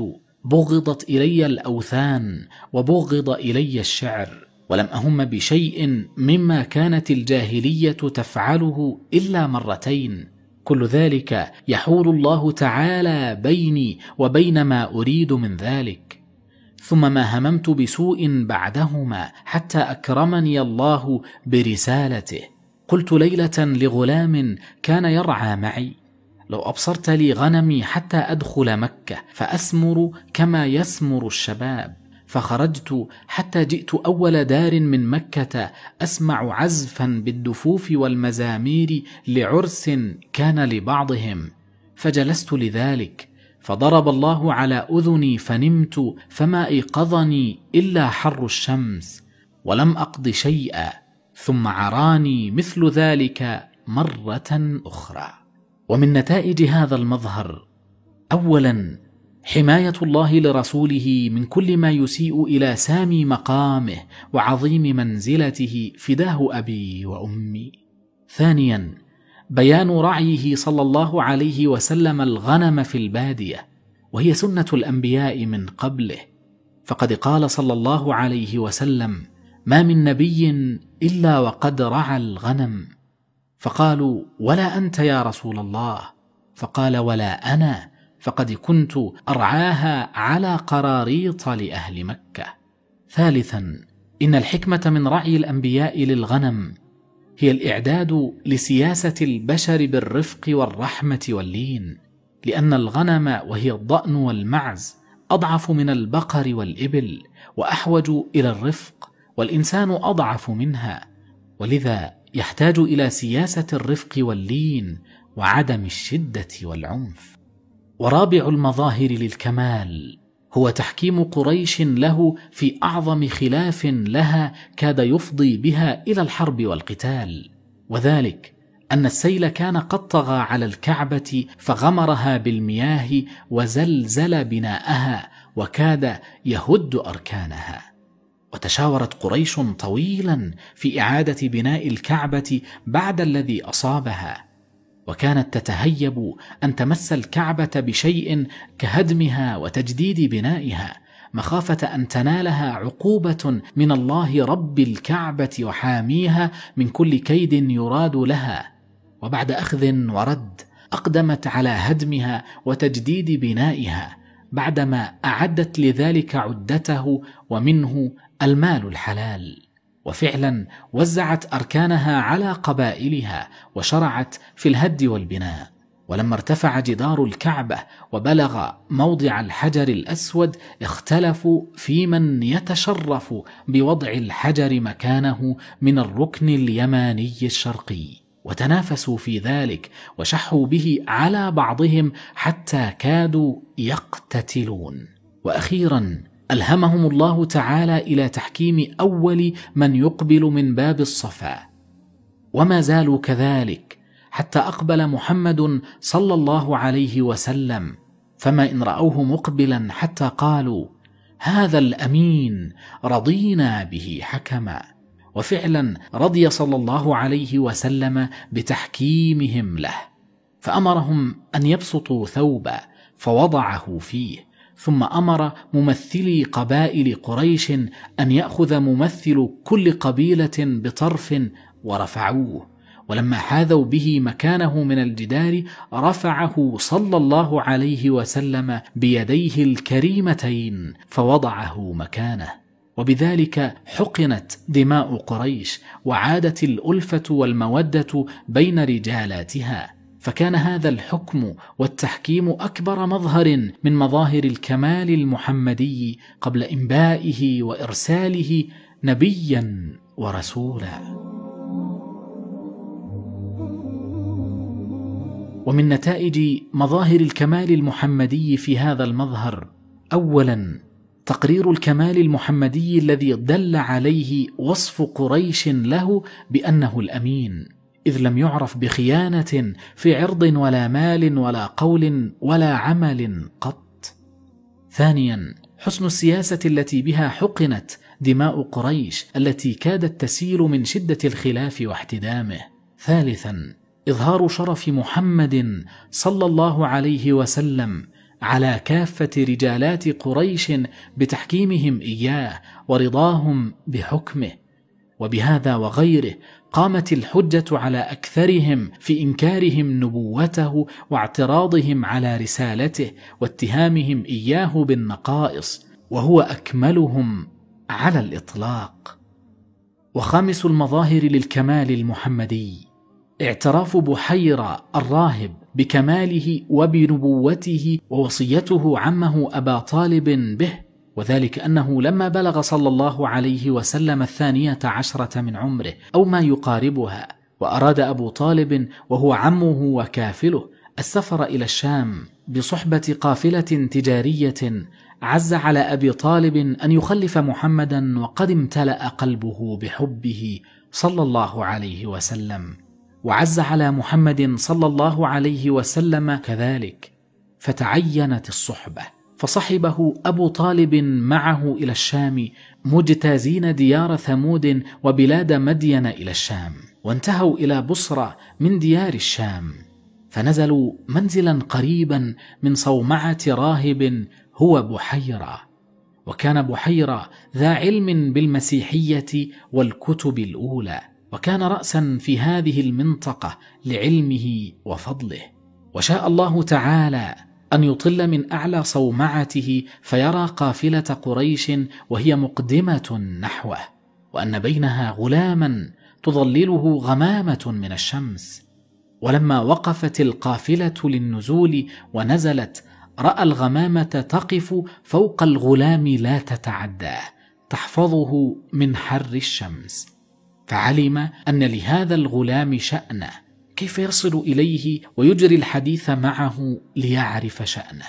بغضت إلي الأوثان وبغض إلي الشعر ولم أهم بشيء مما كانت الجاهلية تفعله إلا مرتين. كل ذلك يحول الله تعالى بيني وبين ما أريد من ذلك. ثم ما هممت بسوء بعدهما حتى أكرمني الله برسالته. قلت ليلة لغلام كان يرعى معي. لو أبصرت لي غنمي حتى أدخل مكة فأسمر كما يسمر الشباب. فخرجت حتى جئت أول دار من مكة أسمع عزفا بالدفوف والمزامير لعرس كان لبعضهم. فجلست لذلك فضرب الله على أذني فنمت فما إيقظني إلا حر الشمس. ولم أقض شيئا. ثم عراني مثل ذلك مرة أخرى. ومن نتائج هذا المظهر اولا حماية الله لرسوله من كل ما يسيء إلى سامي مقامه وعظيم منزلته فداه أبي وأمي. ثانيا بيان رعيه صلى الله عليه وسلم الغنم في البادية وهي سنة الأنبياء من قبله. فقد قال صلى الله عليه وسلم ما من نبي إلا وقد رعى الغنم. فقالوا ولا أنت يا رسول الله. فقال ولا أنا فقد كنت أرعاها على قراريط لأهل مكة. ثالثا إن الحكمة من رعي الأنبياء للغنم هي الإعداد لسياسة البشر بالرفق والرحمة واللين لأن الغنم وهي الضأن والمعز أضعف من البقر والإبل وأحوج إلى الرفق والإنسان أضعف منها. ولذا يحتاج إلى سياسة الرفق واللين وعدم الشدة والعنف. ورابع المظاهر للكمال هو تحكيم قريش له في أعظم خلاف لها كاد يفضي بها إلى الحرب والقتال. وذلك أن السيل كان قد طغى على الكعبة فغمرها بالمياه وزلزل بناءها وكاد يهد أركانها. وتشاورت قريش طويلا في إعادة بناء الكعبة بعد الذي أصابها وكانت تتهيب أن تمس الكعبة بشيء كهدمها وتجديد بنائها مخافة أن تنالها عقوبة من الله رب الكعبة وحاميها من كل كيد يراد لها وبعد أخذ ورد أقدمت على هدمها وتجديد بنائها بعدما أعدت لذلك عدته ومنه المال الحلال. وفعلا وزعت أركانها على قبائلها وشرعت في الهد والبناء. ولما ارتفع جدار الكعبة وبلغ موضع الحجر الأسود اختلفوا في من يتشرف بوضع الحجر مكانه من الركن اليماني الشرقي. وتنافسوا في ذلك وشحوا به على بعضهم حتى كادوا يقتتلون. وأخيرا ألهمهم الله تعالى إلى تحكيم أول من يقبل من باب الصفا. وما زالوا كذلك حتى أقبل محمد صلى الله عليه وسلم. فما إن رأوه مقبلا حتى قالوا هذا الأمين رضينا به حكما. وفعلا رضي صلى الله عليه وسلم بتحكيمهم له. فأمرهم أن يبسطوا ثوبا فوضعه فيه. ثم أمر ممثلي قبائل قريش أن يأخذ ممثل كل قبيلة بطرف ورفعوه. ولما حاذوا به مكانه من الجدار رفعه صلى الله عليه وسلم بيديه الكريمتين فوضعه مكانه. وبذلك حقنت دماء قريش وعادت الألفة والمودة بين رجالاتها. فكان هذا الحكم والتحكيم أكبر مظهر من مظاهر الكمال المحمدي قبل إنبائه وإرساله نبيا ورسولا. ومن نتائج مظاهر الكمال المحمدي في هذا المظهر اولا تقرير الكمال المحمدي الذي دل عليه وصف قريش له بأنه الأمين. إذ لم يعرف بخيانة في عرض ولا مال ولا قول ولا عمل قط. ثانيا حسن السياسة التي بها حقنت دماء قريش التي كادت تسيل من شدة الخلاف واحتدامه. ثالثا إظهار شرف محمد صلى الله عليه وسلم على كافة رجالات قريش بتحكيمهم إياه ورضاهم بحكمه. وبهذا وغيره قامت الحجة على أكثرهم في إنكارهم نبوته واعتراضهم على رسالته واتهامهم إياه بالنقائص وهو أكملهم على الإطلاق. وخامس المظاهر للكمال المحمدي اعتراف بحيرة الراهب بكماله وبنبوته ووصيته عمه أبا طالب به وذلك أنه لما بلغ صلى الله عليه وسلم الثانية عشرة من عمره أو ما يقاربها وأراد أبو طالب وهو عمه وكافله السفر إلى الشام بصحبة قافلة تجارية عز على أبي طالب أن يخلف محمدا وقد امتلأ قلبه بحبه صلى الله عليه وسلم وعز على محمد صلى الله عليه وسلم كذلك فتعينت الصحبة. فصحبه أبو طالب معه إلى الشام مجتازين ديار ثمود وبلاد مدين إلى الشام وانتهوا إلى بصرى من ديار الشام. فنزلوا منزلا قريبا من صومعة راهب هو بحيرة. وكان بحيرة ذا علم بالمسيحية والكتب الأولى. وكان راسا في هذه المنطقة لعلمه وفضله. وشاء الله تعالى أن يطل من أعلى صومعته فيرى قافلة قريش وهي مقدمة نحوه وأن بينها غلاما تظلله غمامة من الشمس. ولما وقفت القافلة للنزول ونزلت رأى الغمامة تقف فوق الغلام لا تتعداه تحفظه من حر الشمس. فعلم أن لهذا الغلام شأنه. كيف يصل إليه ويجري الحديث معه ليعرف شأنه؟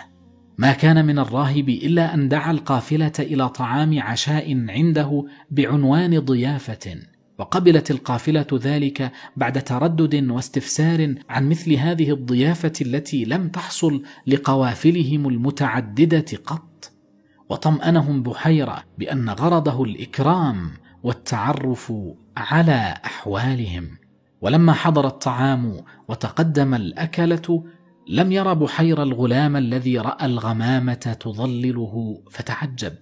ما كان من الراهب إلا أن دعا القافلة إلى طعام عشاء عنده بعنوان ضيافة وقبلت القافلة ذلك بعد تردد واستفسار عن مثل هذه الضيافة التي لم تحصل لقوافلهم المتعددة قط. وطمأنهم بحيرة بأن غرضه الإكرام والتعرف على أحوالهم. ولما حضر الطعام وتقدم الأكلة لم ير بحير الغلام الذي رأى الغمامة تظلله فتعجب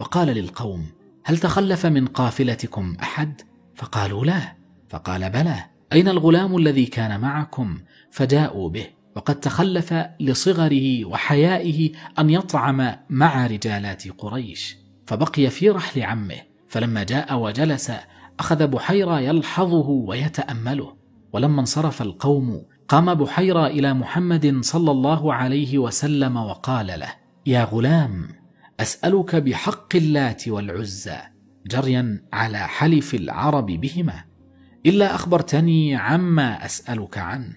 وقال للقوم هل تخلف من قافلتكم أحد؟ فقالوا لا. فقال بلى. أين الغلام الذي كان معكم؟ فجاءوا به وقد تخلف لصغره وحيائه أن يطعم مع رجالات قريش. فبقي في رحل عمه فلما جاء وجلس أخذ بحيرة يلحظه ويتأمله. ولما انصرف القوم قام بحيرة إلى محمد صلى الله عليه وسلم وقال له يا غلام أسألك بحق اللات والعزى جريا على حلف العرب بهما إلا أخبرتني عما أسألك عنه.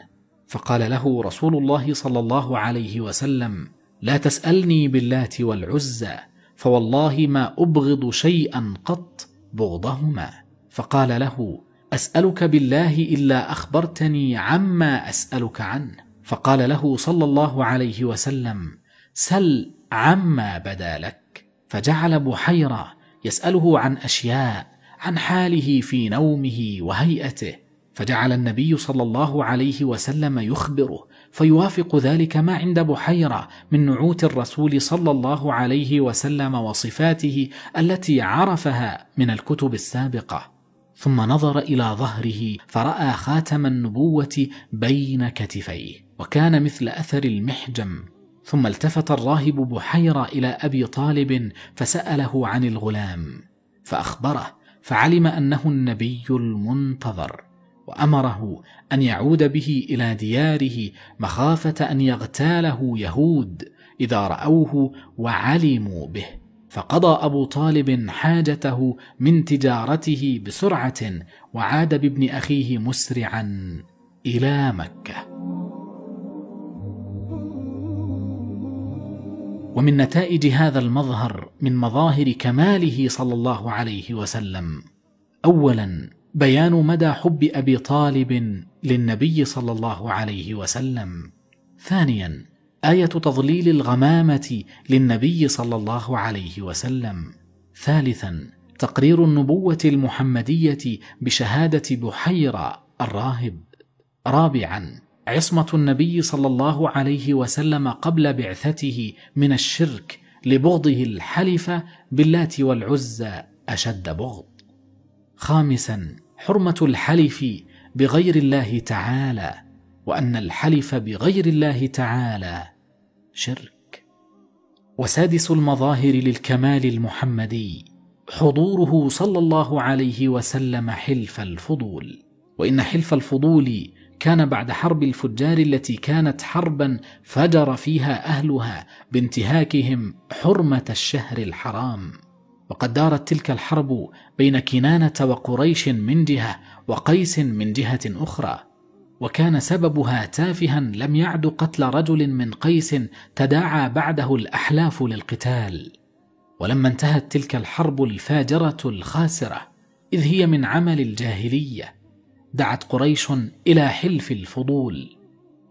فقال له رسول الله صلى الله عليه وسلم لا تسألني باللات والعزى فوالله ما أبغض شيئا قط بغضهما. فقال له أسألك بالله إلا أخبرتني عما أسألك عنه. فقال له صلى الله عليه وسلم سل عما بدا لك. فجعل بحيرة يسأله عن أشياء عن حاله في نومه وهيئته. فجعل النبي صلى الله عليه وسلم يخبره فيوافق ذلك ما عند بحيرة من نعوت الرسول صلى الله عليه وسلم وصفاته التي عرفها من الكتب السابقة. ثم نظر إلى ظهره فرأى خاتم النبوة بين كتفيه وكان مثل أثر المحجم. ثم التفت الراهب بحيرة إلى أبي طالب فسأله عن الغلام فأخبره فعلم أنه النبي المنتظر وأمره أن يعود به إلى دياره مخافة أن يغتاله يهود إذا رأوه وعلموا به. فقضى أبو طالب حاجته من تجارته بسرعة وعاد بابن أخيه مسرعا إلى مكة. ومن نتائج هذا المظهر من مظاهر كماله صلى الله عليه وسلم. اولا بيان مدى حب أبي طالب للنبي صلى الله عليه وسلم. ثانيا آية تضليل الغمامة للنبي صلى الله عليه وسلم. ثالثا تقرير النبوة المحمدية بشهادة بحيرة الراهب. رابعا عصمة النبي صلى الله عليه وسلم قبل بعثته من الشرك لبغضه الحلف باللات والعزى أشد بغض. خامسا حرمة الحلف بغير الله تعالى وأن الحلف بغير الله تعالى شرك. وسادس المظاهر للكمال المحمدي حضوره صلى الله عليه وسلم حلف الفضول. وإن حلف الفضول كان بعد حرب الفجار التي كانت حربا فجر فيها أهلها بانتهاكهم حرمة الشهر الحرام. وقد دارت تلك الحرب بين كنانة وقريش من جهة وقيس من جهة أخرى. وكان سببها تافها لم يعد قتل رجل من قيس تداعى بعده الأحلاف للقتال. ولما انتهت تلك الحرب الفاجرة الخاسرة إذ هي من عمل الجاهلية دعت قريش إلى حلف الفضول.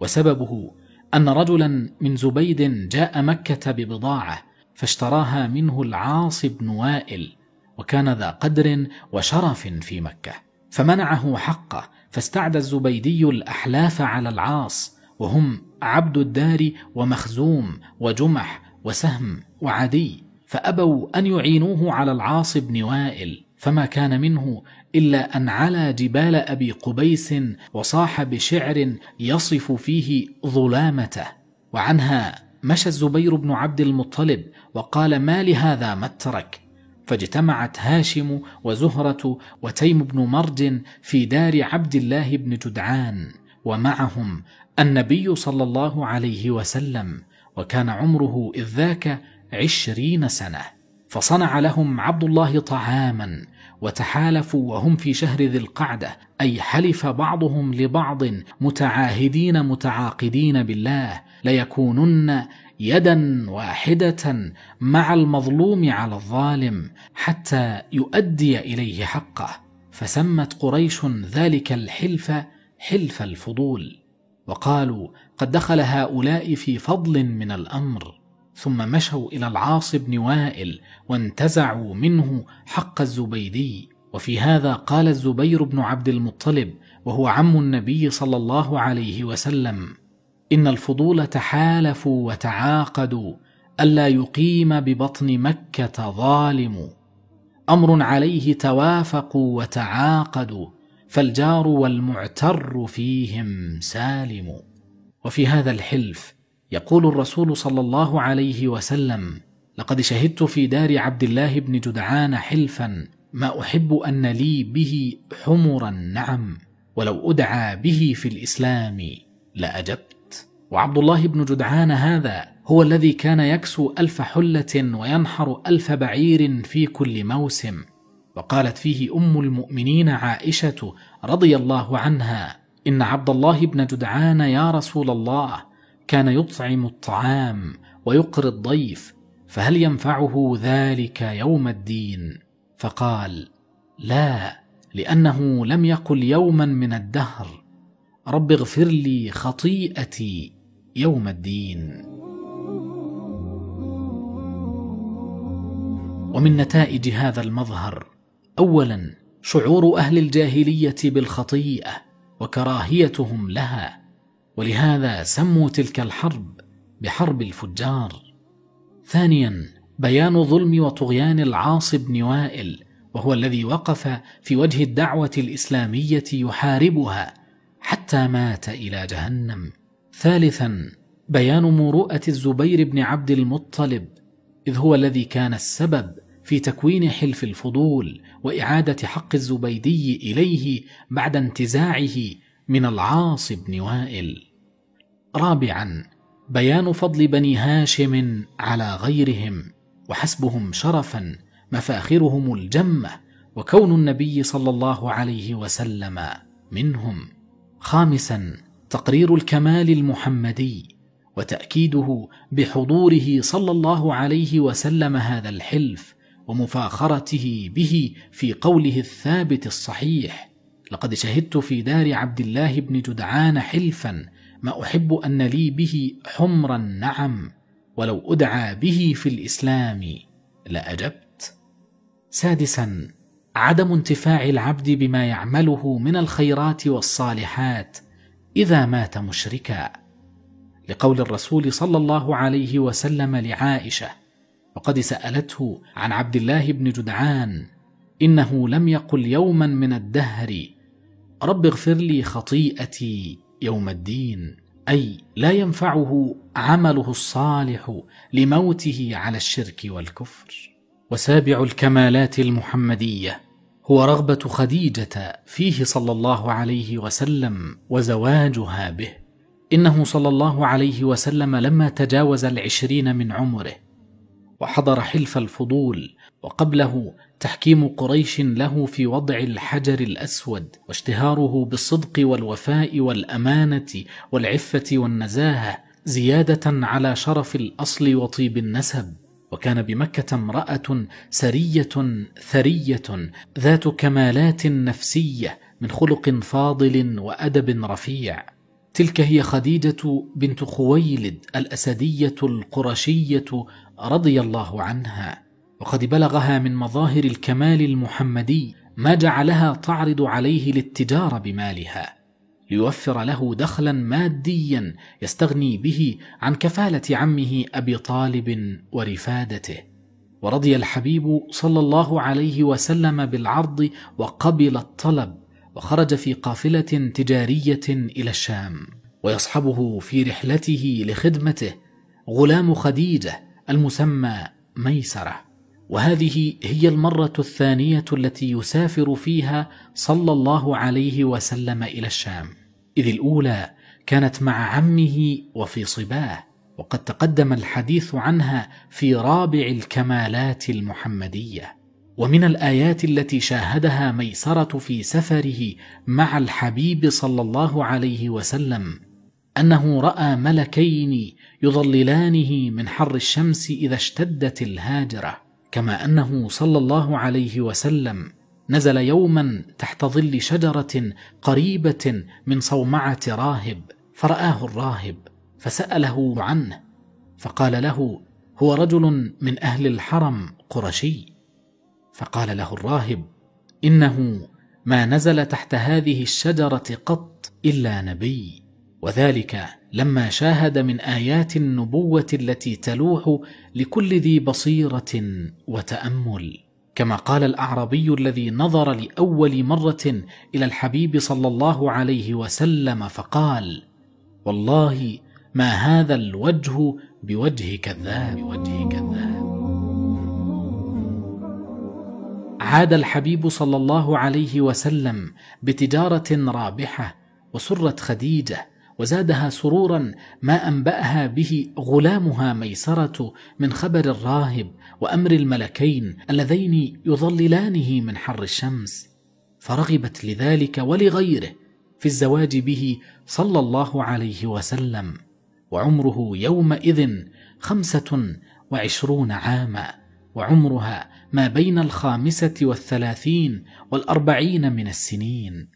وسببه أن رجلا من زبيد جاء مكة ببضاعة فاشتراها منه العاص بن وائل وكان ذا قدر وشرف في مكة فمنعه حقه فاستعدى الزبيدي الأحلاف على العاص وهم عبد الدار ومخزوم وجمح وسهم وعدي فأبوا أن يعينوه على العاص بن وائل فما كان منه إلا أن علا جبال أبي قبيس وصاح بشعر يصف فيه ظلامته. وعنها مشى الزبير بن عبد المطلب وقال ما لهذا مترك فاجتمعت هاشم وزهرة وتيم بن مرج في دار عبد الله بن جدعان ومعهم النبي صلى الله عليه وسلم وكان عمره إذ ذاك عشرين سنة. فصنع لهم عبد الله طعاما وتحالفوا وهم في شهر ذي القعدة أي حلف بعضهم لبعض متعاهدين متعاقدين بالله ليكونن يدا واحدة مع المظلوم على الظالم حتى يؤدي إليه حقه فسمت قريش ذلك الحلف حلف الفضول وقالوا قد دخل هؤلاء في فضل من الأمر ثم مشوا إلى العاص بن وائل وانتزعوا منه حق الزبيدي وفي هذا قال الزبير بن عبد المطلب وهو عم النبي صلى الله عليه وسلم إن الفضول تحالفوا وتعاقدوا ألا يقيم ببطن مكة ظالم. أمر عليه توافقوا وتعاقدوا فالجار والمعتر فيهم سالم. وفي هذا الحلف يقول الرسول صلى الله عليه وسلم لقد شهدت في دار عبد الله بن جدعان حلفا ما أحب أن لي به حمرا نعم ولو أدعى به في الإسلام لأجبت وعبد الله بن جدعان هذا هو الذي كان يكسو ألف حلة وينحر ألف بعير في كل موسم. وقالت فيه أم المؤمنين عائشة رضي الله عنها إن عبد الله بن جدعان يا رسول الله كان يطعم الطعام ويقري الضيف فهل ينفعه ذلك يوم الدين؟ فقال لا لأنه لم يقل يوما من الدهر. رب اغفر لي خطيئتي يوم الدين. ومن نتائج هذا المظهر اولا شعور أهل الجاهلية بالخطيئة وكراهيتهم لها ولهذا سموا تلك الحرب بحرب الفجار. ثانيا بيان ظلم وطغيان العاص بن وائل وهو الذي وقف في وجه الدعوة الإسلامية يحاربها حتى مات إلى جهنم. ثالثا بيان مروءة الزبير بن عبد المطلب إذ هو الذي كان السبب في تكوين حلف الفضول وإعادة حق الزبيدي إليه بعد انتزاعه من العاص بن وائل. رابعا بيان فضل بني هاشم على غيرهم وحسبهم شرفا مفاخرهم الجمة وكون النبي صلى الله عليه وسلم منهم. خامسا تقرير الكمال المحمدي وتأكيده بحضوره صلى الله عليه وسلم هذا الحلف ومفاخرته به في قوله الثابت الصحيح لقد شهدت في دار عبد الله بن جدعان حلفا ما أحب أن لي به حمرا نعم ولو أدعى به في الإسلام لأجبت سادسا عدم انتفاع العبد بما يعمله من الخيرات والصالحات إذا مات مشركا. لقول الرسول صلى الله عليه وسلم لعائشة وقد سألته عن عبد الله بن جدعان إنه لم يقل يوما من الدهر رب اغفر لي خطيئتي يوم الدين أي لا ينفعه عمله الصالح لموته على الشرك والكفر. وسابع الكمالات المحمدية. هو رغبة خديجة فيه صلى الله عليه وسلم وزواجها به. إنه صلى الله عليه وسلم لما تجاوز العشرين من عمره وحضر حلف الفضول وقبله تحكيم قريش له في وضع الحجر الأسود واشتهاره بالصدق والوفاء والأمانة والعفة والنزاهة زيادة على شرف الأصل وطيب النسب. وكان بمكة امرأة سرية ثرية ذات كمالات نفسية من خلق فاضل وأدب رفيع. تلك هي خديجة بنت خويلد الأسدية القرشية رضي الله عنها. وقد بلغها من مظاهر الكمال المحمدي ما جعلها تعرض عليه الاتجار بمالها. ليوفر له دخلا ماديا يستغني به عن كفالة عمه أبي طالب ورفادته. ورضي الحبيب صلى الله عليه وسلم بالعرض وقبل الطلب وخرج في قافلة تجارية إلى الشام ويصحبه في رحلته لخدمته غلام خديجة المسمى ميسرة. وهذه هي المرة الثانية التي يسافر فيها صلى الله عليه وسلم إلى الشام. إذ الأولى كانت مع عمه وفي صباه وقد تقدم الحديث عنها في رابع الكمالات المحمدية. ومن الآيات التي شاهدها ميسرة في سفره مع الحبيب صلى الله عليه وسلم أنه رأى ملكين يظللانه من حر الشمس إذا اشتدت الهاجرة. كما أنه صلى الله عليه وسلم نزل يوما تحت ظل شجرة قريبة من صومعة راهب فرآه الراهب فسأله عنه فقال له هو رجل من أهل الحرم قرشي؟ فقال له الراهب إنه ما نزل تحت هذه الشجرة قط إلا نبي وذلك لما شاهد من آيات النبوة التي تلوح لكل ذي بصيرة وتأمل. كما قال الأعرابي الذي نظر لأول مرة إلى الحبيب صلى الله عليه وسلم فقال والله ما هذا الوجه بوجه كذاب بوجه كذاب. عاد الحبيب صلى الله عليه وسلم بتجارة رابحة وسرت خديجة وزادها سرورا ما أنبأها به غلامها ميسرة من خبر الراهب وأمر الملكين اللذين يظللانه من حر الشمس. فرغبت لذلك ولغيره في الزواج به صلى الله عليه وسلم وعمره يومئذ خمسة وعشرون عاما وعمرها ما بين الخامسة والثلاثين والأربعين من السنين.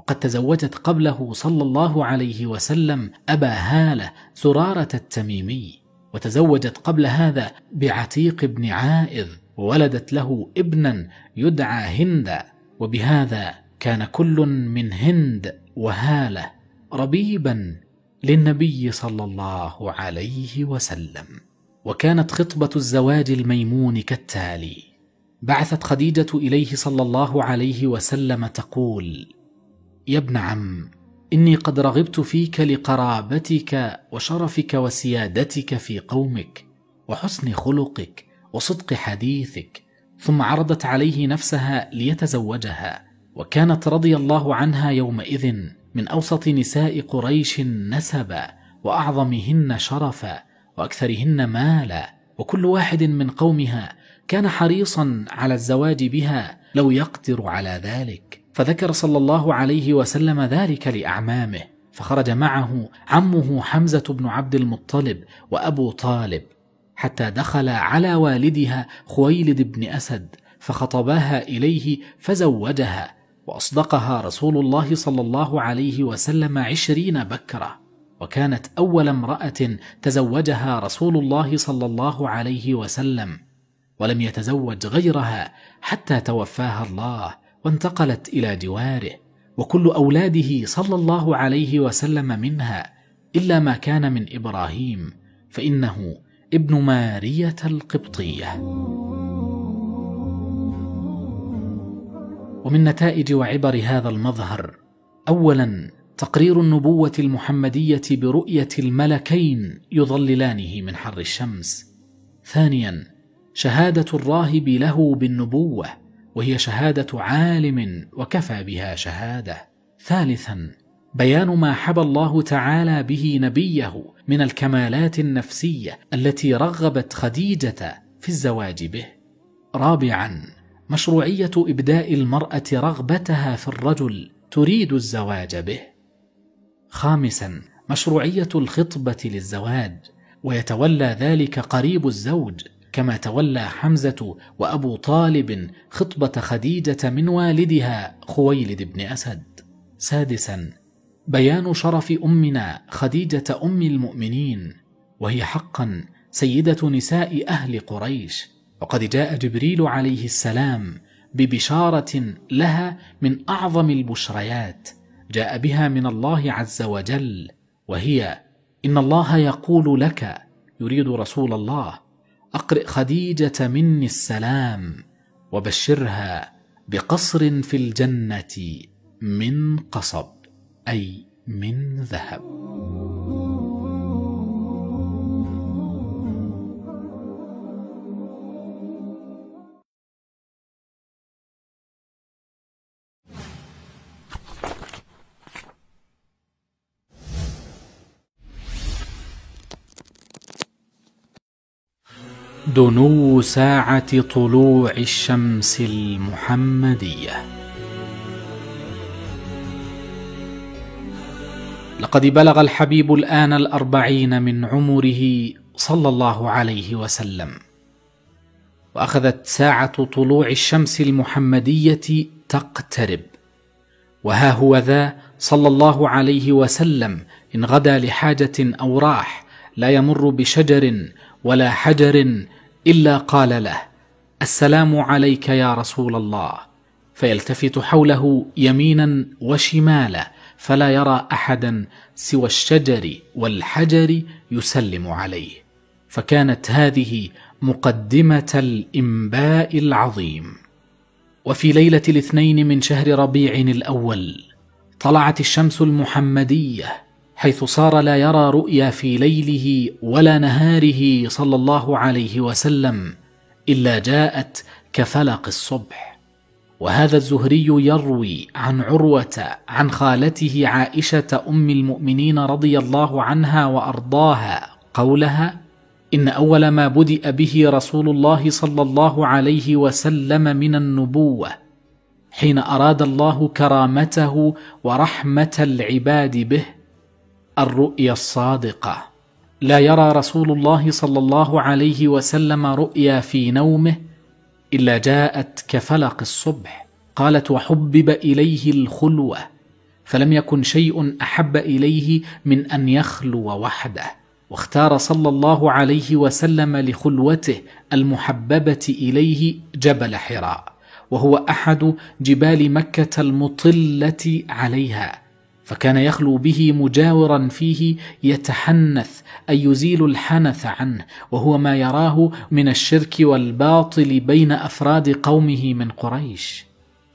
وقد تزوجت قبله صلى الله عليه وسلم أبا هالة زرارة التميمي وتزوجت قبل هذا بعتيق بن عائذ وولدت له ابنا يدعى هند وبهذا كان كل من هند وهالة ربيبا للنبي صلى الله عليه وسلم. وكانت خطبة الزواج الميمون كالتالي بعثت خديجة إليه صلى الله عليه وسلم تقول يا ابن عم إني قد رغبت فيك لقرابتك وشرفك وسيادتك في قومك وحسن خلقك وصدق حديثك ثم عرضت عليه نفسها ليتزوجها وكانت رضي الله عنها يومئذ من أوسط نساء قريش نسبا وأعظمهن شرفا وأكثرهن مالا وكل واحد من قومها كان حريصا على الزواج بها لو يقدر على ذلك. فذكر صلى الله عليه وسلم ذلك لأعمامه فخرج معه عمه حمزة بن عبد المطلب وأبو طالب حتى دخل على والدها خويلد بن أسد فخطباها إليه فزوجها وأصدقها رسول الله صلى الله عليه وسلم عشرين بكرة وكانت أول امرأة تزوجها رسول الله صلى الله عليه وسلم ولم يتزوج غيرها حتى توفاها الله. وانتقلت إلى جواره وكل أولاده صلى الله عليه وسلم منها إلا ما كان من إبراهيم فإنه ابن مارية القبطية. ومن نتائج وعبر هذا المظهر اولا تقرير النبوة المحمدية برؤية الملكين يظللانه من حر الشمس. ثانيا شهادة الراهب له بالنبوة وهي شهادة عالم وكفى بها شهادة. ثالثا بيان ما حبى الله تعالى به نبيه من الكمالات النفسية التي رغبت خديجة في الزواج به. رابعا مشروعية إبداء المرأة رغبتها في الرجل تريد الزواج به. خامسا مشروعية الخطبة للزواج ويتولى ذلك قريب الزوج كما تولى حمزة وأبو طالب خطبة خديجة من والدها خويلد بن أسد. سادسا بيان شرف أمنا خديجة أم المؤمنين وهي حقا سيدة نساء أهل قريش. وقد جاء جبريل عليه السلام ببشارة لها من أعظم البشريات. جاء بها من الله عز وجل وهي إن الله يقول لك يريد رسول الله. أقرئ خديجة مني السلام وبشرها بقصر في الجنة من قصب أي من ذهب. دنو ساعة طلوع الشمس المحمدية. لقد بلغ الحبيب الآن الأربعين من عمره صلى الله عليه وسلم. وأخذت ساعة طلوع الشمس المحمدية تقترب. وها هو ذا صلى الله عليه وسلم إن غدا لحاجة أو راح لا يمر بشجر ولا حجر إلا قال له السلام عليك يا رسول الله. فيلتفت حوله يمينا وشمالا فلا يرى أحدا سوى الشجر والحجر يسلم عليه. فكانت هذه مقدمة الإنباء العظيم. وفي ليلة الاثنين من شهر ربيع الأول طلعت الشمس المحمدية حيث صار لا يرى رؤيا في ليله ولا نهاره صلى الله عليه وسلم إلا جاءت كفلق الصبح. وهذا الزهري يروي عن عروة عن خالته عائشة أم المؤمنين رضي الله عنها وأرضاها قولها إن أول ما بدأ به رسول الله صلى الله عليه وسلم من النبوة حين أراد الله كرامته ورحمة العباد به الرؤيا الصادقة. لا يرى رسول الله صلى الله عليه وسلم رؤيا في نومه إلا جاءت كفلق الصبح. قالت وحبب إليه الخلوة فلم يكن شيء أحب إليه من أن يخلو وحده. واختار صلى الله عليه وسلم لخلوته المحببة إليه جبل حراء وهو أحد جبال مكة المطلة عليها. فكان يخلو به مجاورا فيه يتحنث أي يزيل الحنث عنه وهو ما يراه من الشرك والباطل بين أفراد قومه من قريش.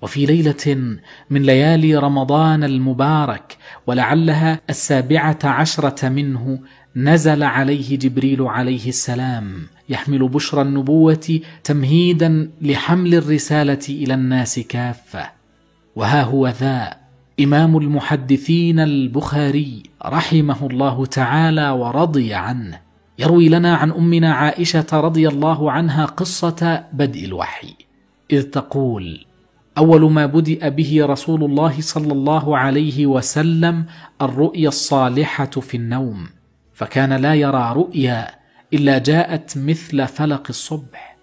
وفي ليلة من ليالي رمضان المبارك ولعلها السابعة عشرة منه نزل عليه جبريل عليه السلام يحمل بشرى النبوة تمهيدا لحمل الرسالة إلى الناس كافة. وها هو ذا إمام المحدثين البخاري رحمه الله تعالى ورضي عنه. يروي لنا عن أمنا عائشة رضي الله عنها قصة بدء الوحي. إذ تقول أول ما بدأ به رسول الله صلى الله عليه وسلم الرؤيا الصالحة في النوم فكان لا يرى رؤيا إلا جاءت مثل فلق الصبح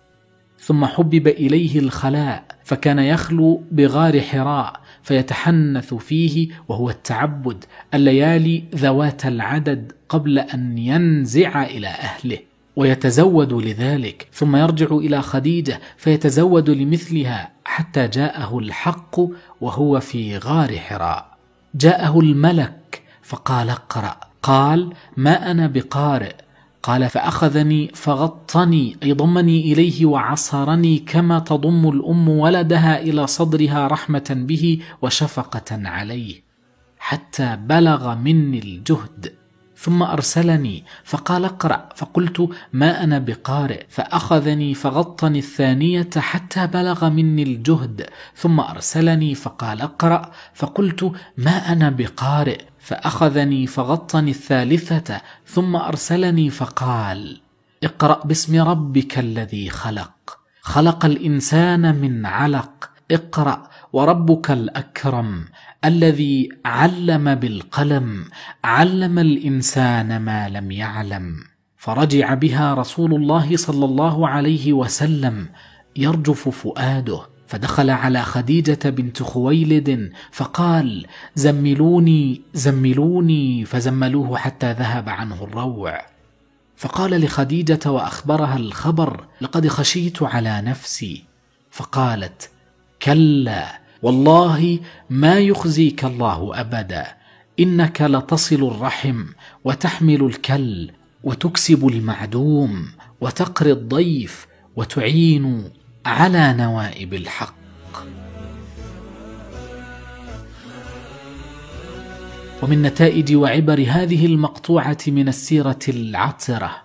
ثم حبب إليه الخلاء فكان يخلو بغار حراء. فيتحنث فيه وهو التعبد. الليالي ذوات العدد قبل أن ينزع إلى أهله ويتزود لذلك. ثم يرجع إلى خديجة فيتزود لمثلها حتى جاءه الحق وهو في غار حراء. جاءه الملك فقال اقرأ. قال ما أنا بقارئ. قال فأخذني فغطني أي ضمني إليه وعصرني كما تضم الأم ولدها إلى صدرها رحمة به وشفقة عليه حتى بلغ مني الجهد. ثم أرسلني فقال اقرأ. فقلت ما أنا بقارئ. فأخذني فغطني الثانية حتى بلغ مني الجهد. ثم أرسلني فقال اقرأ. فقلت ما أنا بقارئ. فأخذني فغطني الثالثة ثم أرسلني فقال اقرأ باسم ربك الذي خلق. خلق الإنسان من علق. اقرأ وربك الأكرم الذي علم بالقلم علم الإنسان ما لم يعلم. فرجع بها رسول الله صلى الله عليه وسلم يرجف فؤاده. فدخل على خديجة بنت خويلد فقال زملوني زملوني فزملوه حتى ذهب عنه الروع. فقال لخديجة وأخبرها الخبر لقد خشيت على نفسي فقالت كلا والله ما يخزيك الله أبدا إنك لتصل الرحم وتحمل الكل وتكسب المعدوم وتقري الضيف وتعين على نوائب الحق. ومن نتائج وعبر هذه المقطوعة من السيرة العطرة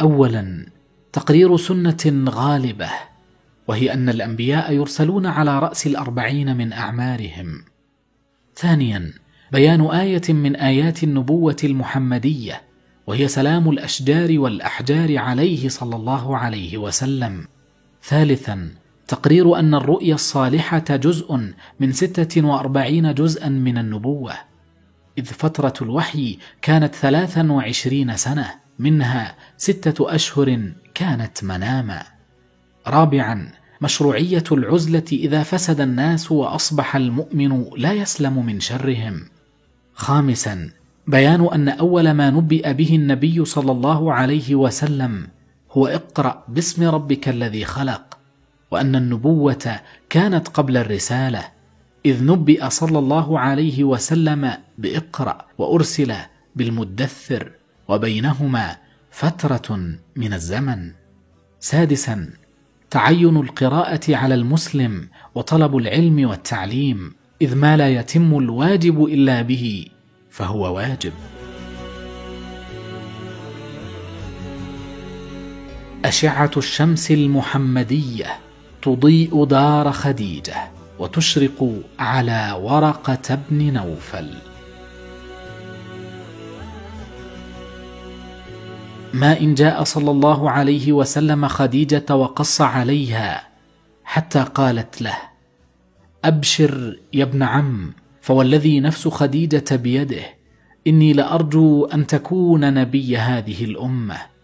اولا تقرير سنة غالبة وهي أن الأنبياء يرسلون على رأس الأربعين من أعمارهم. ثانيا بيان آية من آيات النبوة المحمدية وهي سلام الأشجار والأحجار عليه صلى الله عليه وسلم. ثالثا تقرير أن الرؤيا الصالحة جزء من ستة وأربعين جزءا من النبوة إذ فترة الوحي كانت ثلاثا وعشرين سنة منها ستة أشهر كانت مناما. رابعا مشروعية العزلة إذا فسد الناس وأصبح المؤمن لا يسلم من شرهم. خامسا بيان أن أول ما نبئ به النبي صلى الله عليه وسلم هو اقرأ باسم ربك الذي خلق وأن النبوة كانت قبل الرسالة إذ نبئ صلى الله عليه وسلم بإقرأ وأرسل بالمدثر وبينهما فترة من الزمن. سادسا تعين القراءة على المسلم وطلب العلم والتعليم إذ ما لا يتم الواجب إلا به فهو واجب. أشعة الشمس المحمدية تضيء دار خديجة وتشرق على ورقة بن نوفل. ما إن جاء صلى الله عليه وسلم خديجة وقص عليها حتى قالت له أبشر يا ابن عم فوالذي نفس خديجة بيده إني لأرجو أن تكون نبي هذه الأمة.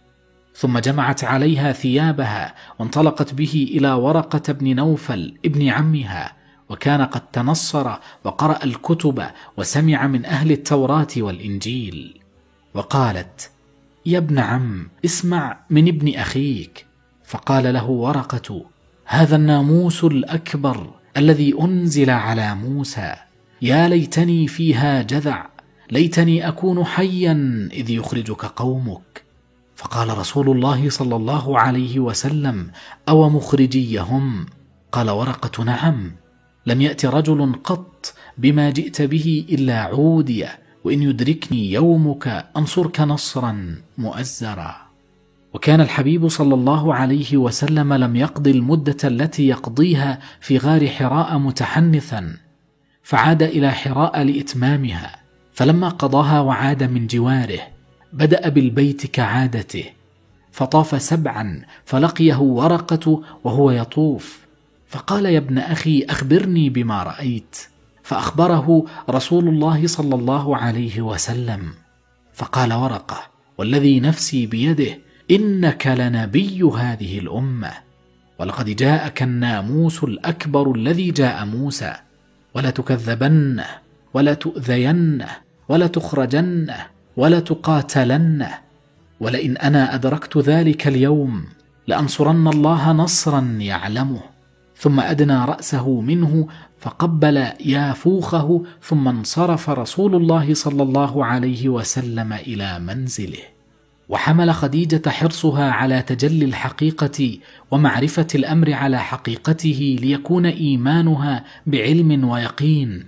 ثم جمعت عليها ثيابها وانطلقت به إلى ورقة بن نوفل ابن عمها وكان قد تنصر وقرأ الكتب وسمع من أهل التوراة والإنجيل. وقالت يا ابن عم اسمع من ابن أخيك. فقال له ورقة هذا الناموس الأكبر الذي أنزل على موسى. يا ليتني فيها جذع ليتني أكون حيا إذ يخرجك قومك. فقال رسول الله صلى الله عليه وسلم أو مخرجيهم؟ قال ورقة نعم لم يأت رجل قط بما جئت به إلا عودي وإن يدركني يومك أنصرك نصرا مؤزرا. وكان الحبيب صلى الله عليه وسلم لم يقضي المدة التي يقضيها في غار حراء متحنثا فعاد إلى حراء لإتمامها فلما قضاها وعاد من جواره. بدأ بالبيت كعادته فطاف سبعا فلقيه ورقة وهو يطوف. فقال يا ابن أخي أخبرني بما رأيت. فأخبره رسول الله صلى الله عليه وسلم. فقال ورقة والذي نفسي بيده إنك لنبي هذه الأمة. ولقد جاءك الناموس الأكبر الذي جاء موسى. ولا تكذبنه ولا تؤذينه ولا تخرجنه ولا تقاتلنه ولئن أنا أدركت ذلك اليوم لأنصرن الله نصرا يعلمه. ثم أدنى رأسه منه فقبل يافوخه ثم انصرف رسول الله صلى الله عليه وسلم إلى منزله. وحمل خديجة حرصها على تجلي الحقيقة ومعرفة الأمر على حقيقته ليكون إيمانها بعلم ويقين.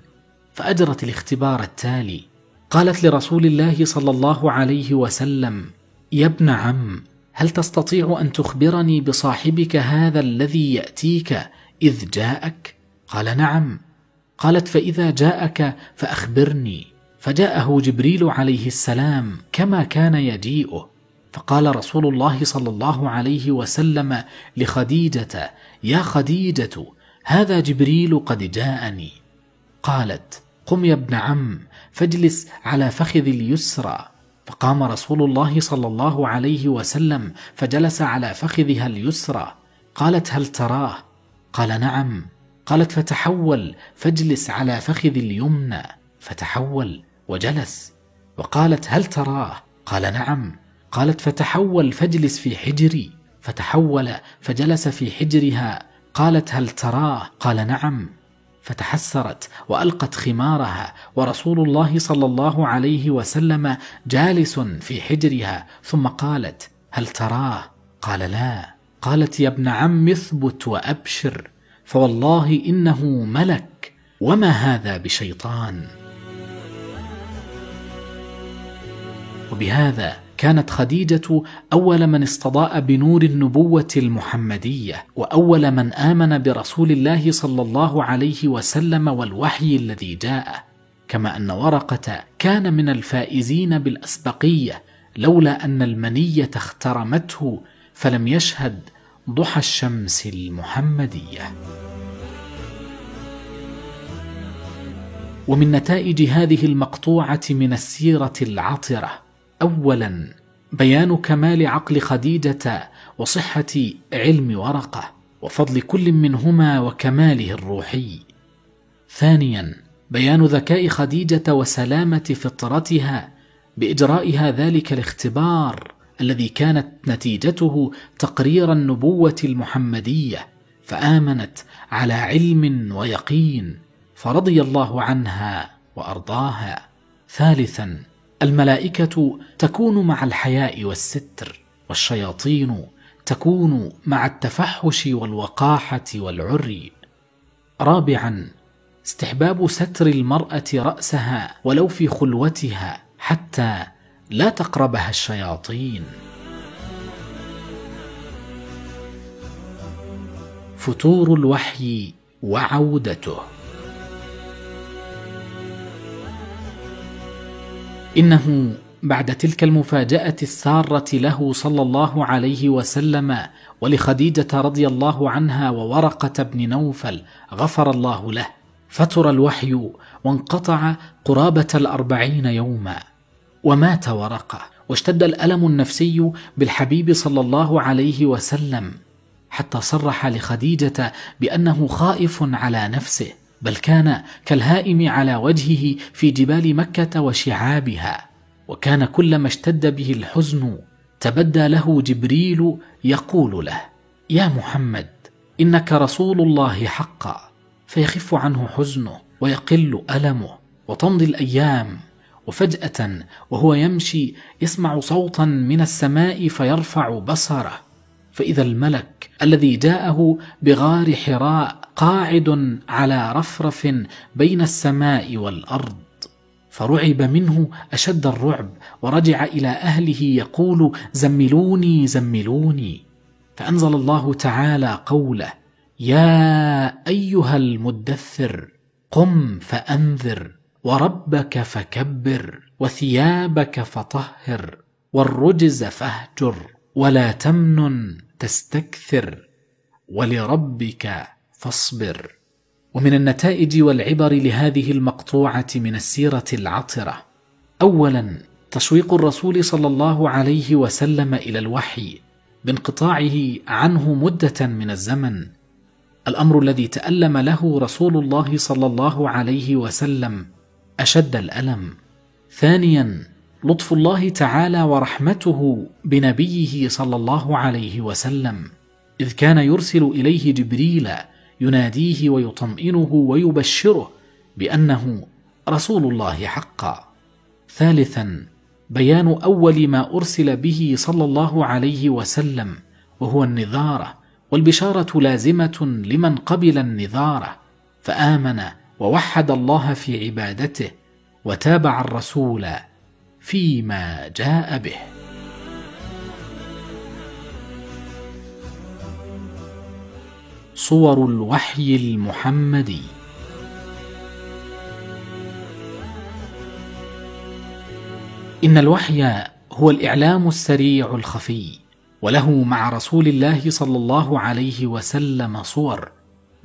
فأجرت الاختبار التالي. قالت لرسول الله صلى الله عليه وسلم يا ابن عم هل تستطيع أن تخبرني بصاحبك هذا الذي يأتيك إذ جاءك؟ قال نعم. قالت فإذا جاءك فأخبرني. فجاءه جبريل عليه السلام كما كان يجيئه فقال رسول الله صلى الله عليه وسلم لخديجة يا خديجة هذا جبريل قد جاءني. قالت قم يا ابن عم فاجلس على فخذ اليسرى. فقام رسول الله صلى الله عليه وسلم فجلس على فخذها اليسرى. قالت هل تراه؟ قال نعم. قالت فتحول فاجلس على فخذ اليمنى. فتحول وجلس. وقالت هل تراه؟ قال نعم. قالت فتحول فاجلس في حجري. فتحول فجلس في حجرها. قالت هل تراه؟ قال نعم. فتحسرت وألقت خمارها ورسول الله صلى الله عليه وسلم جالس في حجرها ثم قالت هل تراه؟ قال لا. قالت يا ابن عم اثبت وأبشر فوالله إنه ملك وما هذا بشيطان؟ وبهذا كانت خديجة أول من استضاء بنور النبوة المحمدية وأول من آمن برسول الله صلى الله عليه وسلم والوحي الذي جاء. كما أن ورقة كان من الفائزين بالأسبقية لولا أن المنية اخترمته فلم يشهد ضحى الشمس المحمدية. ومن نتائج هذه المقطوعة من السيرة العطرة اولا بيان كمال عقل خديجة وصحة علم ورقة وفضل كل منهما وكماله الروحي. ثانيا بيان ذكاء خديجة وسلامة فطرتها بإجرائها ذلك الاختبار الذي كانت نتيجته تقرير النبوة المحمدية فآمنت على علم ويقين فرضي الله عنها وأرضاها. ثالثا الملائكة تكون مع الحياء والستر والشياطين تكون مع التفحش والوقاحة والعري. رابعا استحباب ستر المرأة رأسها ولو في خلوتها حتى لا تقربها الشياطين. فتور الوحي وعودته. إنه بعد تلك المفاجأة السارة له صلى الله عليه وسلم ولخديجة رضي الله عنها وورقة بن نوفل غفر الله له فتر الوحي وانقطع قرابة الأربعين يوما ومات ورقة واشتد الألم النفسي بالحبيب صلى الله عليه وسلم حتى صرح لخديجة بأنه خائف على نفسه. بل كان كالهائم على وجهه في جبال مكة وشعابها وكان كلما اشتد به الحزن تبدى له جبريل يقول له يا محمد إنك رسول الله حقا. فيخف عنه حزنه ويقل ألمه وتمضي الأيام وفجأة وهو يمشي يسمع صوتا من السماء فيرفع بصره فإذا الملك الذي جاءه بغار حراء قاعد على رفرف بين السماء والأرض. فرعب منه أشد الرعب ورجع إلى أهله يقول زملوني زملوني. فأنزل الله تعالى قوله يا أيها المدثر قم فأنذر وربك فكبر وثيابك فطهر والرجز فاهجر ولا تمنن تستكثر ولربك فاصبر. ومن النتائج والعبر لهذه المقطوعة من السيرة العطرة. اولا تشويق الرسول صلى الله عليه وسلم إلى الوحي بانقطاعه عنه مدة من الزمن. الأمر الذي تألم له رسول الله صلى الله عليه وسلم أشد الألم. ثانيا لطف الله تعالى ورحمته بنبيه صلى الله عليه وسلم. إذ كان يرسل إليه جبريل يناديه ويطمئنه ويبشره بأنه رسول الله حقا. ثالثا بيان أول ما أرسل به صلى الله عليه وسلم وهو النذارة والبشارة لازمة لمن قبل النذارة فآمن ووحد الله في عبادته وتابع الرسول فيما جاء به. صور الوحي المحمدي. إن الوحي هو الإعلام السريع الخفي وله مع رسول الله صلى الله عليه وسلم صور.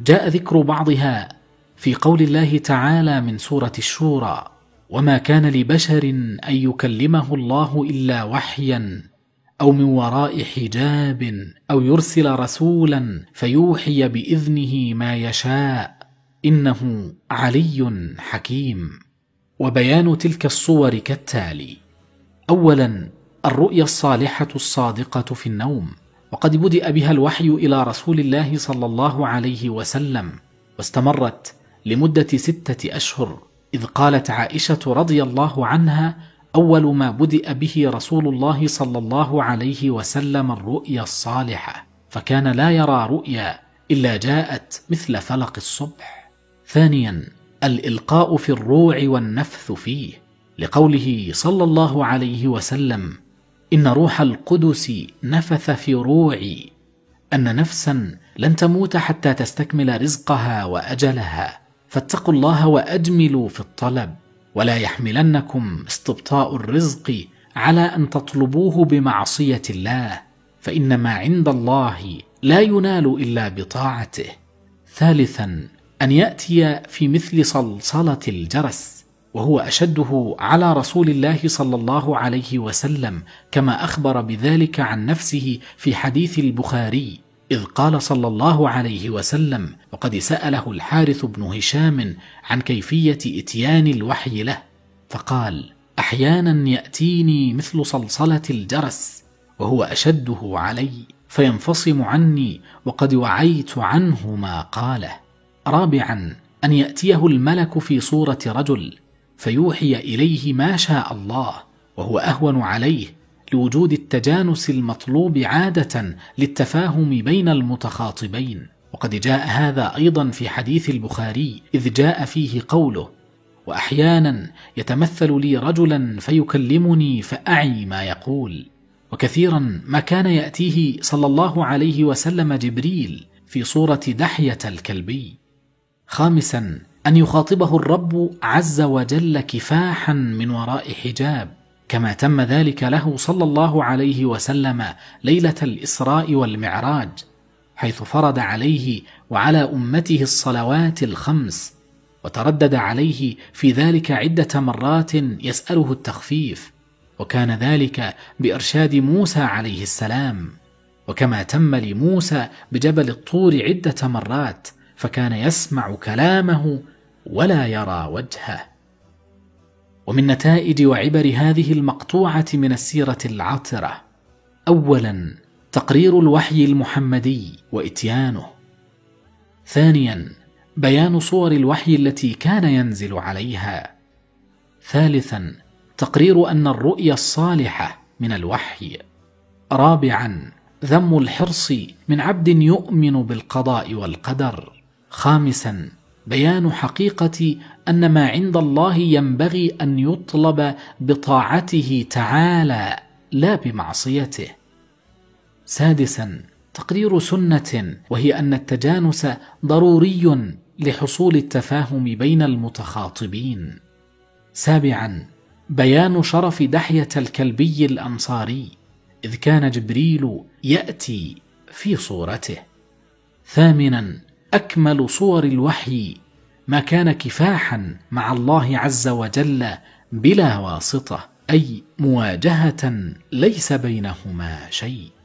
جاء ذكر بعضها في قول الله تعالى من سورة الشورى. وما كان لبشر أن يكلمه الله إلا وحيا أو من وراء حجاب أو يرسل رسولا فيوحي بإذنه ما يشاء إنه علي حكيم. وبيان تلك الصور كالتالي اولا الرؤيا الصالحة الصادقة في النوم. وقد بدأ بها الوحي إلى رسول الله صلى الله عليه وسلم واستمرت لمدة ستة أشهر. إذ قالت عائشة رضي الله عنها أول ما بدأ به رسول الله صلى الله عليه وسلم الرؤيا الصالحة فكان لا يرى رؤيا إلا جاءت مثل فلق الصبح. ثانيا الإلقاء في الروع والنفث فيه. لقوله صلى الله عليه وسلم إن روح القدس نفث في روعي أن نفسا لن تموت حتى تستكمل رزقها وأجلها. فاتقوا الله وأجملوا في الطلب ولا يحملنكم استبطاء الرزق على أن تطلبوه بمعصية الله فان ما عند الله لا ينال إلا بطاعته. ثالثا أن يأتي في مثل صلصلة الجرس وهو أشده على رسول الله صلى الله عليه وسلم كما أخبر بذلك عن نفسه في حديث البخاري. إذ قال صلى الله عليه وسلم وقد سأله الحارث بن هشام عن كيفية إتيان الوحي له فقال أحيانا يأتيني مثل صلصلة الجرس وهو أشده علي فينفصم عني وقد وعيت عنه ما قاله. رابعا أن يأتيه الملك في صورة رجل فيوحي إليه ما شاء الله وهو أهون عليه لوجود التجانس المطلوب عادة للتفاهم بين المتخاطبين. وقد جاء هذا أيضا في حديث البخاري إذ جاء فيه قوله واحيانا يتمثل لي رجلا فيكلمني فأعي ما يقول وكثيرا ما كان يأتيه صلى الله عليه وسلم جبريل في صورة دحية الكلبي. خامسا أن يخاطبه الرب عز وجل كفاحا من وراء حجاب. كما تم ذلك له صلى الله عليه وسلم ليلة الإسراء والمعراج حيث فرض عليه وعلى أمته الصلوات الخمس وتردد عليه في ذلك عدة مرات يسأله التخفيف وكان ذلك بإرشاد موسى عليه السلام. وكما تم لموسى بجبل الطور عدة مرات فكان يسمع كلامه ولا يرى وجهه. ومن نتائج وعبر هذه المقطوعة من السيرة العطرة. اولا تقرير الوحي المحمدي وإتيانه. ثانيا بيان صور الوحي التي كان ينزل عليها. ثالثا تقرير أن الرؤيا الصالحة من الوحي. رابعا ذم الحرص من عبد يؤمن بالقضاء والقدر. خامسا بيان حقيقة أن ما عند الله ينبغي أن يطلب بطاعته تعالى لا بمعصيته. سادسا تقرير سنة وهي أن التجانس ضروري لحصول التفاهم بين المتخاطبين. سابعا بيان شرف دحية الكلبي الأنصاري إذ كان جبريل يأتي في صورته. ثامنا أكمل صور الوحي ما كان كفاحا مع الله عز وجل بلا واسطة أي مواجهة ليس بينهما شيء.